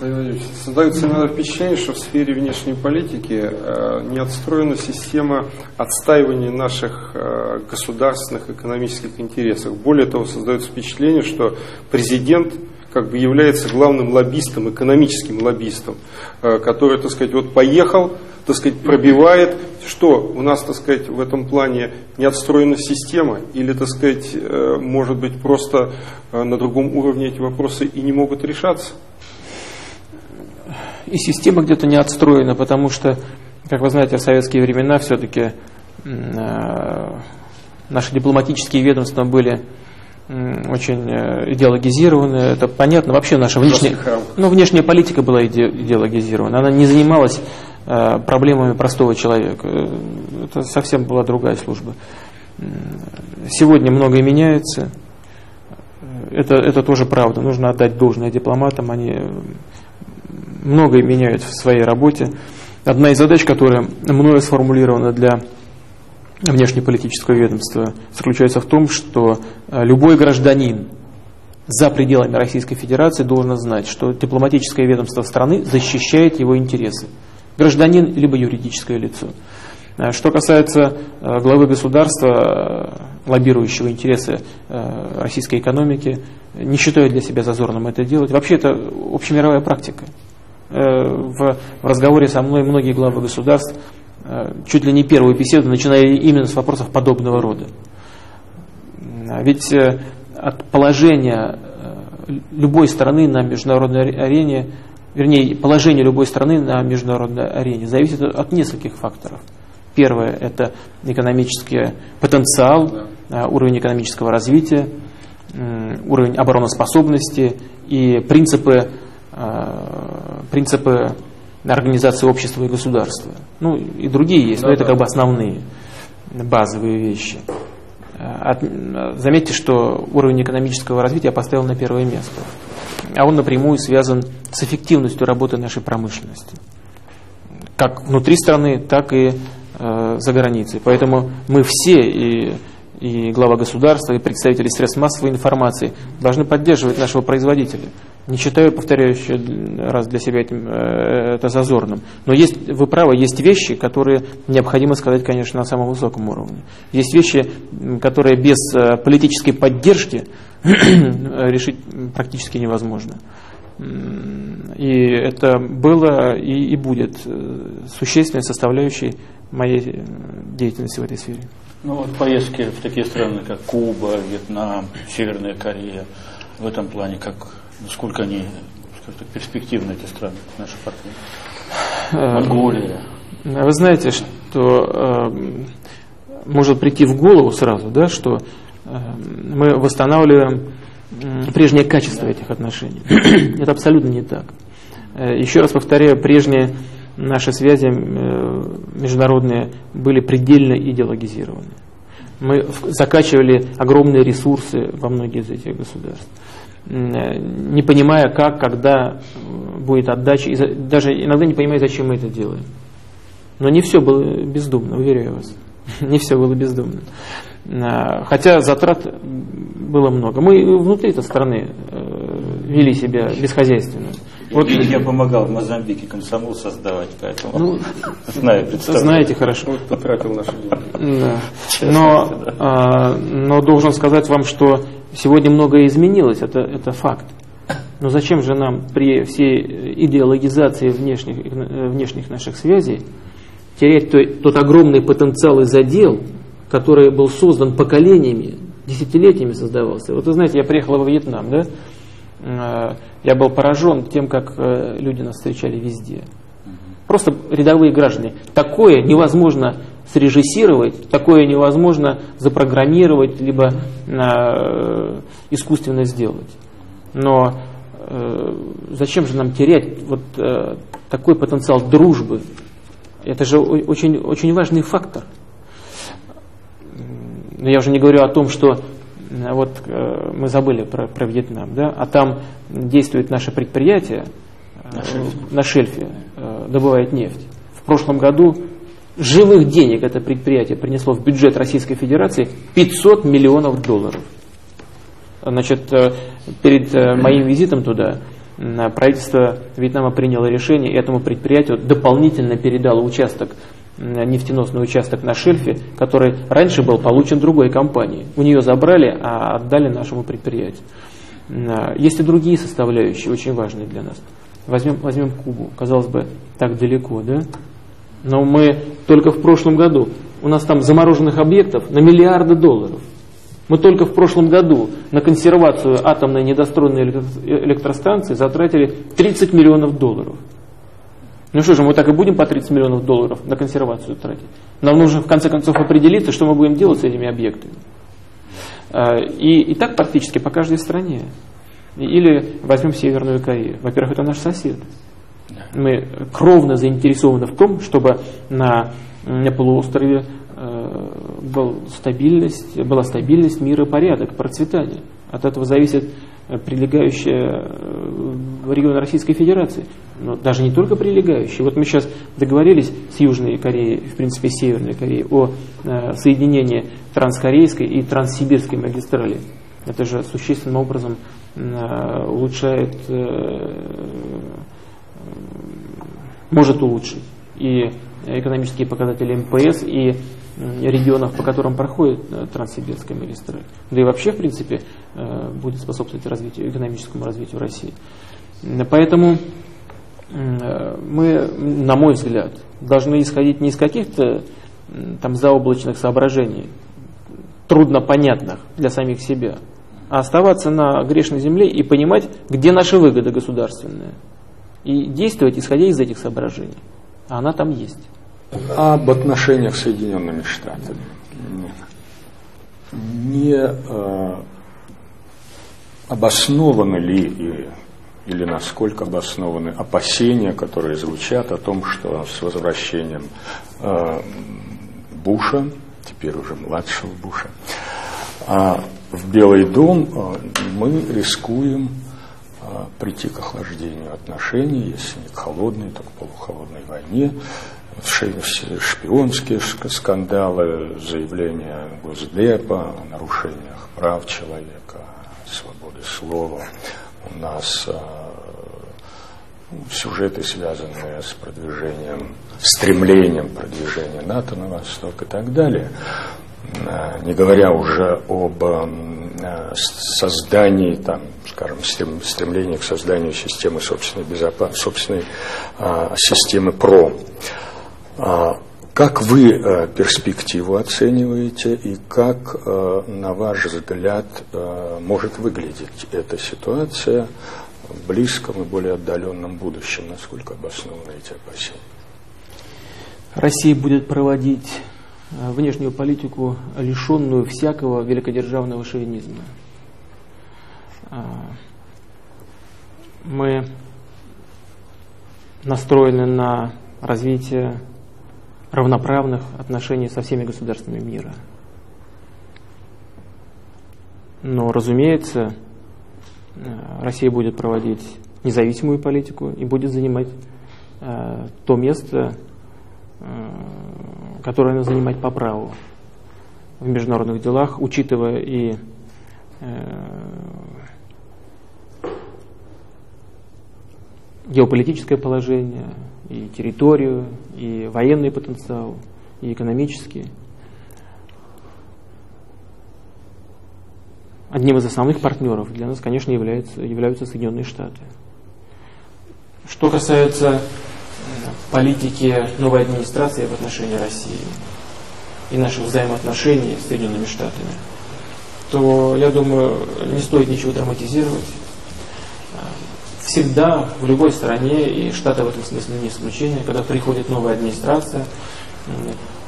Создается иногда впечатление, что в сфере внешней политики э, не отстроена система отстаивания наших э, государственных экономических интересов. Более того, создается впечатление, что президент как бы является главным лоббистом, экономическим лоббистом, э, который, так сказать, вот поехал, так сказать, пробивает, что у нас, так сказать, в этом плане не отстроена система, или, так сказать, может быть, просто на другом уровне эти вопросы и не могут решаться и система где-то не отстроена, потому что, как вы знаете, в советские времена все-таки э, наши дипломатические ведомства были очень э, идеологизированы. Это понятно. Вообще наша внешняя, ну, внешняя политика была иде, идеологизирована. Она не занималась э, проблемами простого человека. Это совсем была другая служба. Сегодня многое меняется. Это, это тоже правда. Нужно отдать должное дипломатам. Они многое меняют в своей работе. Одна из задач, которая мною сформулирована для внешнеполитического ведомства, заключается в том, что э, любой гражданин за пределами Российской Федерации должен знать, что дипломатическое ведомство страны защищает его интересы. Гражданин либо юридическое лицо. Э, что касается э, главы государства, лоббирующего интересы российской экономики, не считаю для себя зазорным это делать. Вообще это общемировая практика. Э, в, разговоре со мной многие главы государств э, чуть ли не первую беседу начинали именно с вопросов подобного рода. Ведь э, от положения любой страны на международной арене, вернее, положение любой страны на международной арене зависит от нескольких факторов. Первое – это экономический потенциал, уровень экономического развития, уровень обороноспособности и принципы принципы организации общества и государства. Ну и другие есть, но это как бы основные базовые вещи. Э, от, заметьте, что уровень экономического развития я поставил на первое место. А он напрямую связан с эффективностью работы нашей промышленности. Как внутри страны, так и э, за границей. Поэтому мы все, и, и глава государства, и представители средств массовой информации, должны поддерживать нашего производителя. Не считаю, повторяю еще раз для себя этим, э, это зазорным. Но есть, вы правы, есть вещи, которые необходимо сказать, конечно, на самом высоком уровне. Есть вещи, которые без э, политической поддержки (clears throat) решить практически невозможно. И это было и, и будет э, существенной составляющей моей деятельности в этой сфере. Ну вот поездки в такие страны, как Куба, Вьетнам, Северная Корея, в этом плане как насколько они так, перспективны, эти страны, наши партнеры? Эм, Монголия. Вы знаете, что э, может прийти в голову сразу, да, что э, мы восстанавливаем э, прежнее качество этих отношений. (clears throat) Это абсолютно не так. Э, еще раз повторяю, прежние наши связи э, международные были предельно идеологизированы. Мы закачивали огромные ресурсы во многие из этих государств не понимая, как, когда будет отдача, и даже иногда не понимая, зачем мы это делаем. Но не все было бездумно, уверяю вас. (laughs) Не все было бездумно. Хотя затрат было много. Мы внутри этой страны э, вели себя бесхозяйственно. Вот я помогал в Мозамбике комсомол создавать, поэтому ну, знаю, Знаете хорошо. Вот потратил наши деньги. Да. Но, а, но должен сказать вам, что Сегодня многое изменилось, это, это факт. Но зачем же нам при всей идеологизации внешних, внешних наших связей терять тот, тот огромный потенциал и задел, который был создан поколениями, десятилетиями создавался. Вот вы знаете, я приехал во Вьетнам, да? А, я был поражен тем, как э, люди нас встречали везде. Просто рядовые граждане. Такое невозможно срежиссировать, такое невозможно запрограммировать, либо э, искусственно сделать. Но э, зачем же нам терять вот э, такой потенциал дружбы? Это же очень, очень важный фактор. Но я уже не говорю о том, что э, вот э, мы забыли про, про Вьетнам, да, а там действует наше предприятие э, на шельфе, на шельфе э, добывает нефть. В прошлом году живых денег это предприятие принесло в бюджет Российской Федерации 500 миллионов долларов. Значит, э, перед э, моим визитом туда правительство Вьетнама приняло решение, этому предприятию дополнительно передало участок, нефтеносный участок на шельфе, который раньше был получен другой компанией. У нее забрали, а отдали нашему предприятию. Есть и другие составляющие, очень важные для нас. Возьмем, возьмем Кубу. Казалось бы, так далеко, да? Но мы только в прошлом году, у нас там замороженных объектов на миллиарды долларов. Мы только в прошлом году на консервацию атомной недостроенной электростанции затратили 30 миллионов долларов. Ну что же, мы так и будем по 30 миллионов долларов на консервацию тратить? Нам нужно в конце концов определиться, что мы будем делать с этими объектами. А, и, и так практически по каждой стране. Или возьмем Северную Корею. Во-первых, это наш сосед. Мы кровно заинтересованы в том, чтобы на, на полуострове э, был стабильность, была стабильность, мир и порядок, процветание. От этого зависит прилегающая э, регион Российской Федерации. Но даже не только прилегающие. Вот мы сейчас договорились с Южной Кореей, в принципе, с Северной Кореей, о э, соединении транскорейской и транссибирской магистрали. Это же существенным образом э, улучшает, э, может улучшить и экономические показатели МПС, и регионов, по которым проходит э, Транссибирская магистраль. Да и вообще, в принципе, будет способствовать развитию, экономическому развитию России. Поэтому мы, на мой взгляд, должны исходить не из каких-то там заоблачных соображений, трудно понятных для самих себя, а оставаться на грешной земле и понимать, где наши выгоды государственные. И действовать, исходя из этих соображений. А она там есть. Об отношениях с Соединенными Штатами. Не э, обоснованы ли и, или насколько обоснованы опасения, которые звучат о том, что с возвращением э, Буша, теперь уже младшего Буша, а в Белый дом а, мы рискуем прийти к охлаждению отношений, если не к холодной, то к полухолодной войне, шпионские скандалы, заявления Госдепа о нарушениях прав человека, свободы слова. У нас а, сюжеты, связанные с продвижением, стремлением продвижения НАТО на восток и так далее. Э, не говоря уже об э, создании, там, скажем, стремлении к созданию системы собственной безопасности, собственной а, системы ПРО. А, как вы а, перспективу оцениваете и как, а, на ваш взгляд, а, может выглядеть эта ситуация в близком и более отдаленном будущем? Насколько обоснованы эти опасения? Россия будет проводить внешнюю политику, лишенную всякого великодержавного шовинизма. Э, мы настроены на развитие равноправных отношений со всеми государствами мира. Но, разумеется, э, Россия будет проводить независимую политику и будет занимать то место, которое надо занимать по праву в международных делах, учитывая и э, геополитическое положение, и территорию, и военный потенциал, и экономический. Одним из основных партнеров для нас, конечно, являются, являются Соединенные Штаты. Что касается политики новой администрации в отношении России и наших взаимоотношений с Соединенными Штатами, то, я думаю, не стоит ничего драматизировать. Всегда в любой стране, и Штаты в этом смысле не исключение, когда приходит новая администрация,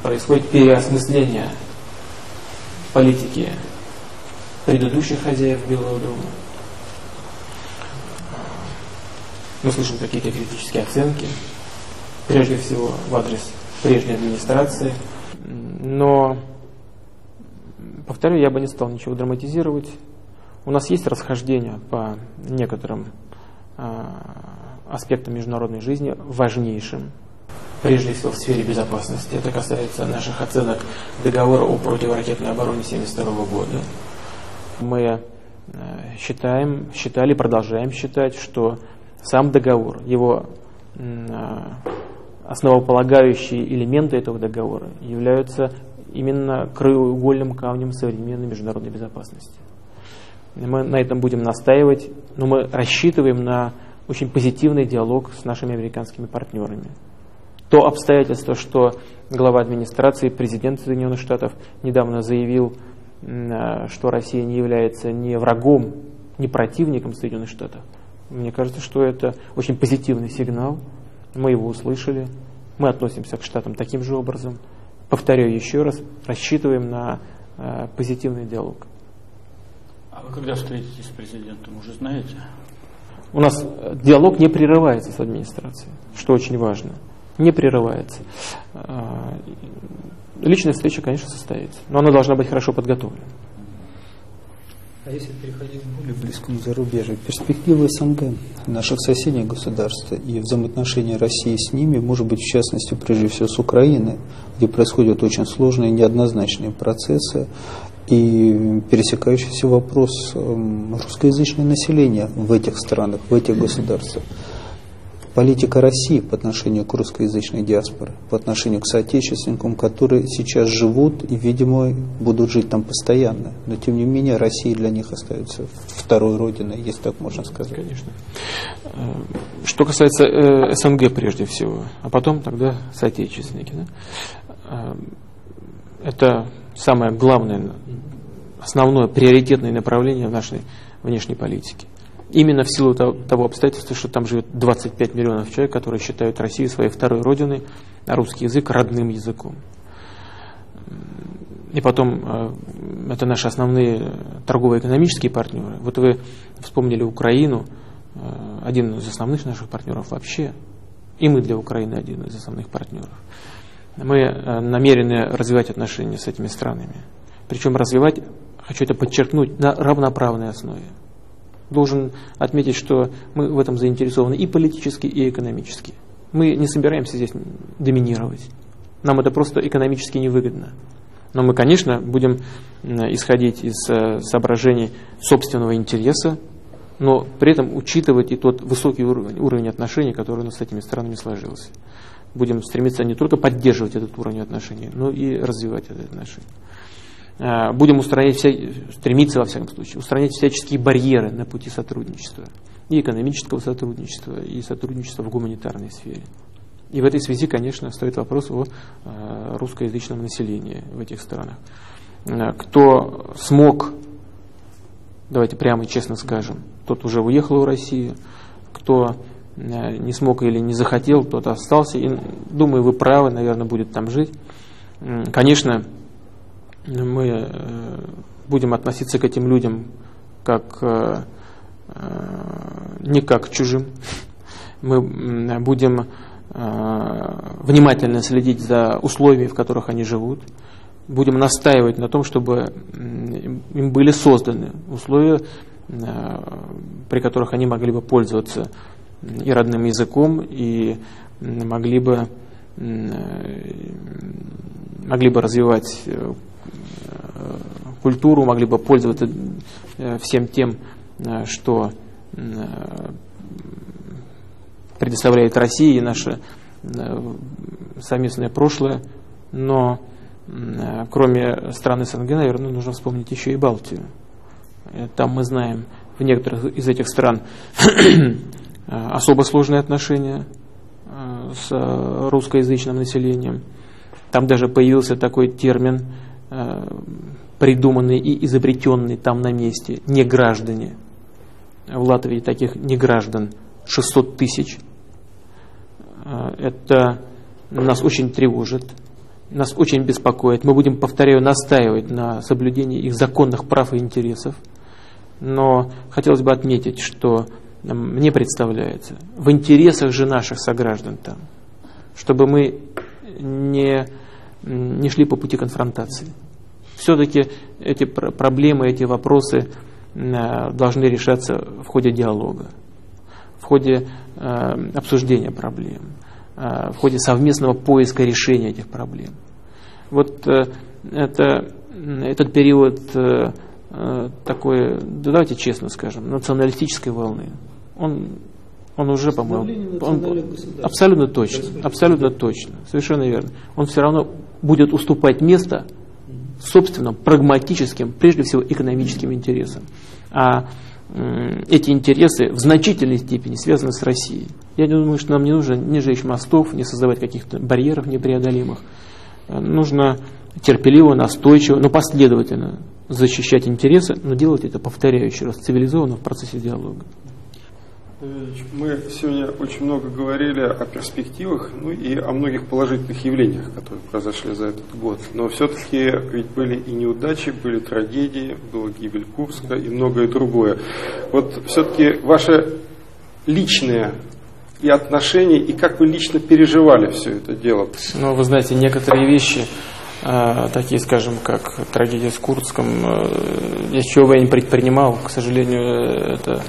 происходит переосмысление политики предыдущих хозяев Белого дома. Мы слышим какие-то критические оценки, прежде всего в адрес прежней администрации. Но, повторю, я бы не стал ничего драматизировать. У нас есть расхождения по некоторым э, аспектам международной жизни, важнейшим, прежде всего в сфере безопасности. Это касается наших оценок договора о противоракетной обороне 1972 года. Мы э, считаем, считали, продолжаем считать, что Сам договор, его основополагающие элементы этого договора являются именно краеугольным камнем современной международной безопасности. Мы на этом будем настаивать, но мы рассчитываем на очень позитивный диалог с нашими американскими партнерами. То обстоятельство, что глава администрации, президент Соединенных Штатов недавно заявил, э, что Россия не является ни врагом, ни противником Соединенных Штатов, мне кажется, что это очень позитивный сигнал. Мы его услышали. Мы относимся к Штатам таким же образом. Повторяю еще раз, рассчитываем на э, позитивный диалог. А вы когда встретитесь с президентом, уже знаете? У нас э, диалог не прерывается с администрацией, что очень важно. Не прерывается. Э, личная встреча, конечно, состоится, но она должна быть хорошо подготовлена. А если переходить к более близкому зарубежью, перспективы СНГ, наших соседних государств и взаимоотношения России с ними, может быть, в частности, прежде всего с Украиной, где происходят очень сложные неоднозначные процессы, и пересекающийся вопрос эм, русскоязычного населения в этих странах, в этих государствах. Политика России по отношению к русскоязычной диаспоре, по отношению к соотечественникам, которые сейчас живут и, видимо, будут жить там постоянно. Но, тем не менее, Россия для них остается второй родиной, если так можно сказать. Конечно. Э, что касается э, СНГ прежде всего, а потом тогда соотечественники. Да? Э, это самое главное, основное, приоритетное направление в нашей внешней политике. Именно в силу того, обстоятельства, что там живет 25 миллионов человек, которые считают Россию своей второй родиной, а русский язык родным языком. И потом, э, это наши основные торгово-экономические партнеры. Вот вы вспомнили Украину, э, один из основных наших партнеров вообще, и мы для Украины один из основных партнеров. Мы э, намерены развивать отношения с этими странами. Причем развивать, хочу это подчеркнуть, на равноправной основе. Должен отметить, что мы в этом заинтересованы и политически, и экономически. Мы не собираемся здесь доминировать. Нам это просто экономически невыгодно. Но мы, конечно, будем исходить из э, соображений собственного интереса, но при этом учитывать и тот высокий уровень, уровень отношений, который у нас с этими странами сложился будем стремиться не только поддерживать этот уровень отношений, но и развивать это отношения. А, будем устранять вся, стремиться, во всяком случае, устранять всяческие барьеры на пути сотрудничества. И экономического сотрудничества, и сотрудничества в гуманитарной сфере. И в этой связи, конечно, стоит вопрос о а, русскоязычном населении в этих странах. А, кто смог, давайте прямо и честно скажем, тот уже уехал в Россию, кто Э, не смог или не захотел, тот остался. И, думаю, вы правы, наверное, будет там жить. Конечно, мы э, будем относиться к этим людям как э, не как чужим. Мы будем внимательно следить за условиями, в которых они живут. Будем настаивать на том, чтобы им были созданы условия, при которых они могли бы пользоваться и родным языком, и могли бы, могли бы развивать э, культуру, могли бы пользоваться э, всем тем, э, что предоставляет Россия и наше совместное прошлое, но кроме стран СНГ, наверное, нужно вспомнить еще и Балтию. Там мы знаем, в некоторых из этих стран особо сложные отношения э, с русскоязычным населением. Там даже появился такой термин, э, придуманный и изобретенный там на месте, не граждане. В Латвии таких неграждан 600 тысяч. Это нас очень тревожит, нас очень беспокоит. Мы будем, повторяю, настаивать на соблюдении их законных прав и интересов. Но хотелось бы отметить, что мне представляется, в интересах же наших сограждан там, чтобы мы не, не шли по пути конфронтации. Все-таки эти проблемы, эти вопросы э, должны решаться в ходе диалога, в ходе э, обсуждения проблем, э, в ходе совместного поиска решения этих проблем. Вот это, этот период такой, давайте честно скажем, националистической волны, он Он уже, по-моему, он, абсолютно точно, абсолютно точно, совершенно верно. Он все равно будет уступать место собственным прагматическим, прежде всего экономическим интересам. А эти интересы в значительной степени связаны с Россией. Я думаю, что нам не нужно не жечь мостов, не создавать каких-то барьеров непреодолимых. Нужно терпеливо, настойчиво, но последовательно защищать интересы, но делать это, повторяю еще раз, цивилизованно в процессе диалога. Мы сегодня очень много говорили о перспективах, ну и о многих положительных явлениях, которые произошли за этот год. Но все-таки ведь были и неудачи, были трагедии, была гибель Курска и многое другое. Вот все-таки ваше личное и отношения, и как вы лично переживали все это дело? Ну, вы знаете, некоторые вещи, э, такие, скажем, как трагедия с Курском, э, я не предпринимал, к сожалению, это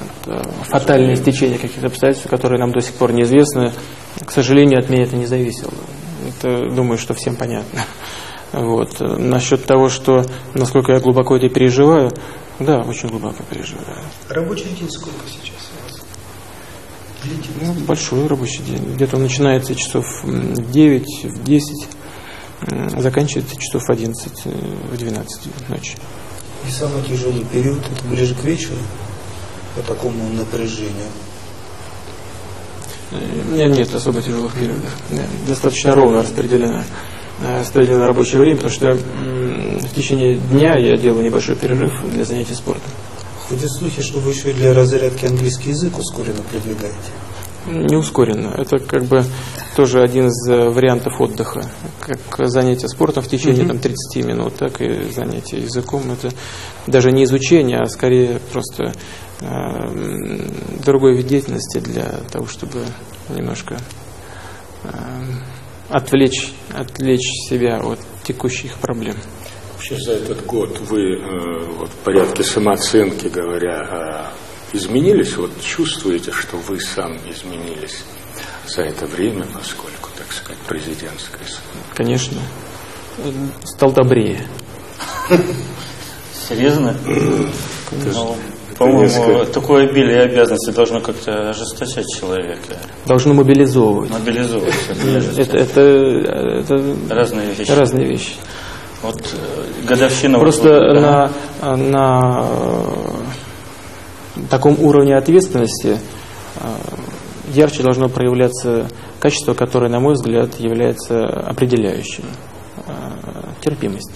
это фатальное стечение каких-то обстоятельств, которые нам до сих пор неизвестны. К сожалению, от меня это не зависело. Это, думаю, что всем понятно. (laughs) Вот. Насчет того, что насколько я глубоко это переживаю, да, очень глубоко переживаю. Рабочий день сколько сейчас у вас? Ну, большой рабочий день. Где-то он начинается часов в 9, в 10, заканчивается часов в 11, э, в 12 ночи. И самый тяжелый период, это ближе к вечеру? По такому напряжению? Нет, нет особо тяжелых периодов. Достаточно ровно распределено, э, распределено рабочее время, потому что в течение дня я делаю небольшой перерыв для занятий спортом. Ходят слухи, что вы еще для разрядки английский язык ускоренно продвигаете. Не ускоренно. Это как бы тоже один из э, вариантов отдыха. Как занятие спортом в течение там, 30 минут, так и занятие языком. Это даже не изучение, а скорее просто э, другой вид деятельности для того, чтобы немножко э, отвлечь, отвлечь себя от текущих проблем. Вообще за этот год вы э, вот, в порядке самооценки говоря, э, изменились? Вот чувствуете, что вы сам изменились за это время, поскольку, так сказать, президентское? Конечно. Стал добрее. Серьезно? Ну, по-моему, такое обилие обязанностей должно как-то ожесточать человека. Должно мобилизовывать. Мобилизовывать. Это, это, это разные вещи. Разные вещи. Вот э, годовщина... Просто вот, да. на, на таком уровне ответственности э, ярче должно проявляться качество, которое, на мой взгляд, является определяющим. Э, терпимость.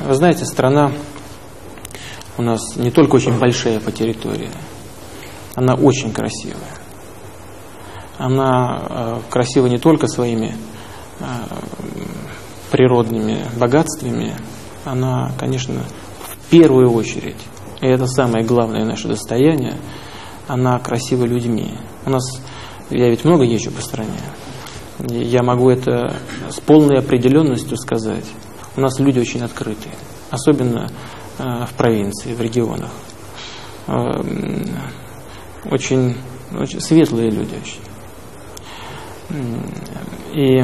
Вы знаете, страна у нас не только очень большая по территории, она очень красивая. Она э, красива не только своими природными богатствами, она, конечно, в первую очередь и это самое главное наше достояние, она красива людьми. У нас, я ведь много езжу по стране, я могу это с полной определенностью сказать. У нас люди очень открытые, особенно э, в провинции, в регионах. Э, очень, очень светлые люди. И,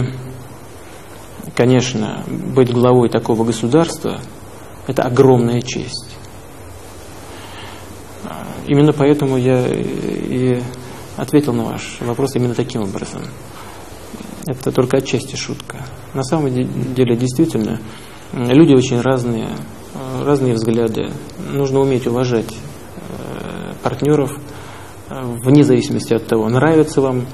конечно, быть главой такого государства – это огромная честь. Именно поэтому я и ответил на ваш вопрос именно таким образом. Это только отчасти шутка. На самом деле, действительно, люди очень разные, разные взгляды. Нужно уметь уважать э, партнеров э, вне зависимости от того, нравится вам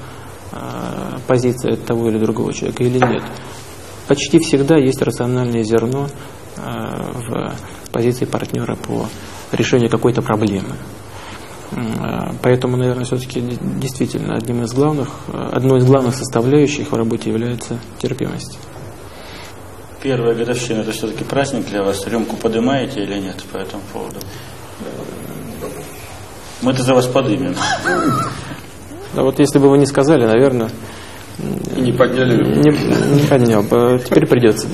э, позиция того или другого человека или нет. Почти всегда есть рациональное зерно в позиции партнера по решению какой-то проблемы. Поэтому, наверное, все-таки действительно одним из главных, одной из главных составляющих в работе является терпимость. Первая годовщина – это все-таки праздник для вас? Рюмку поднимаете или нет по этому поводу? Мы-то за вас подымем. Да вот если бы вы не сказали, наверное... И не подняли? Не, не поднял бы. Теперь придется.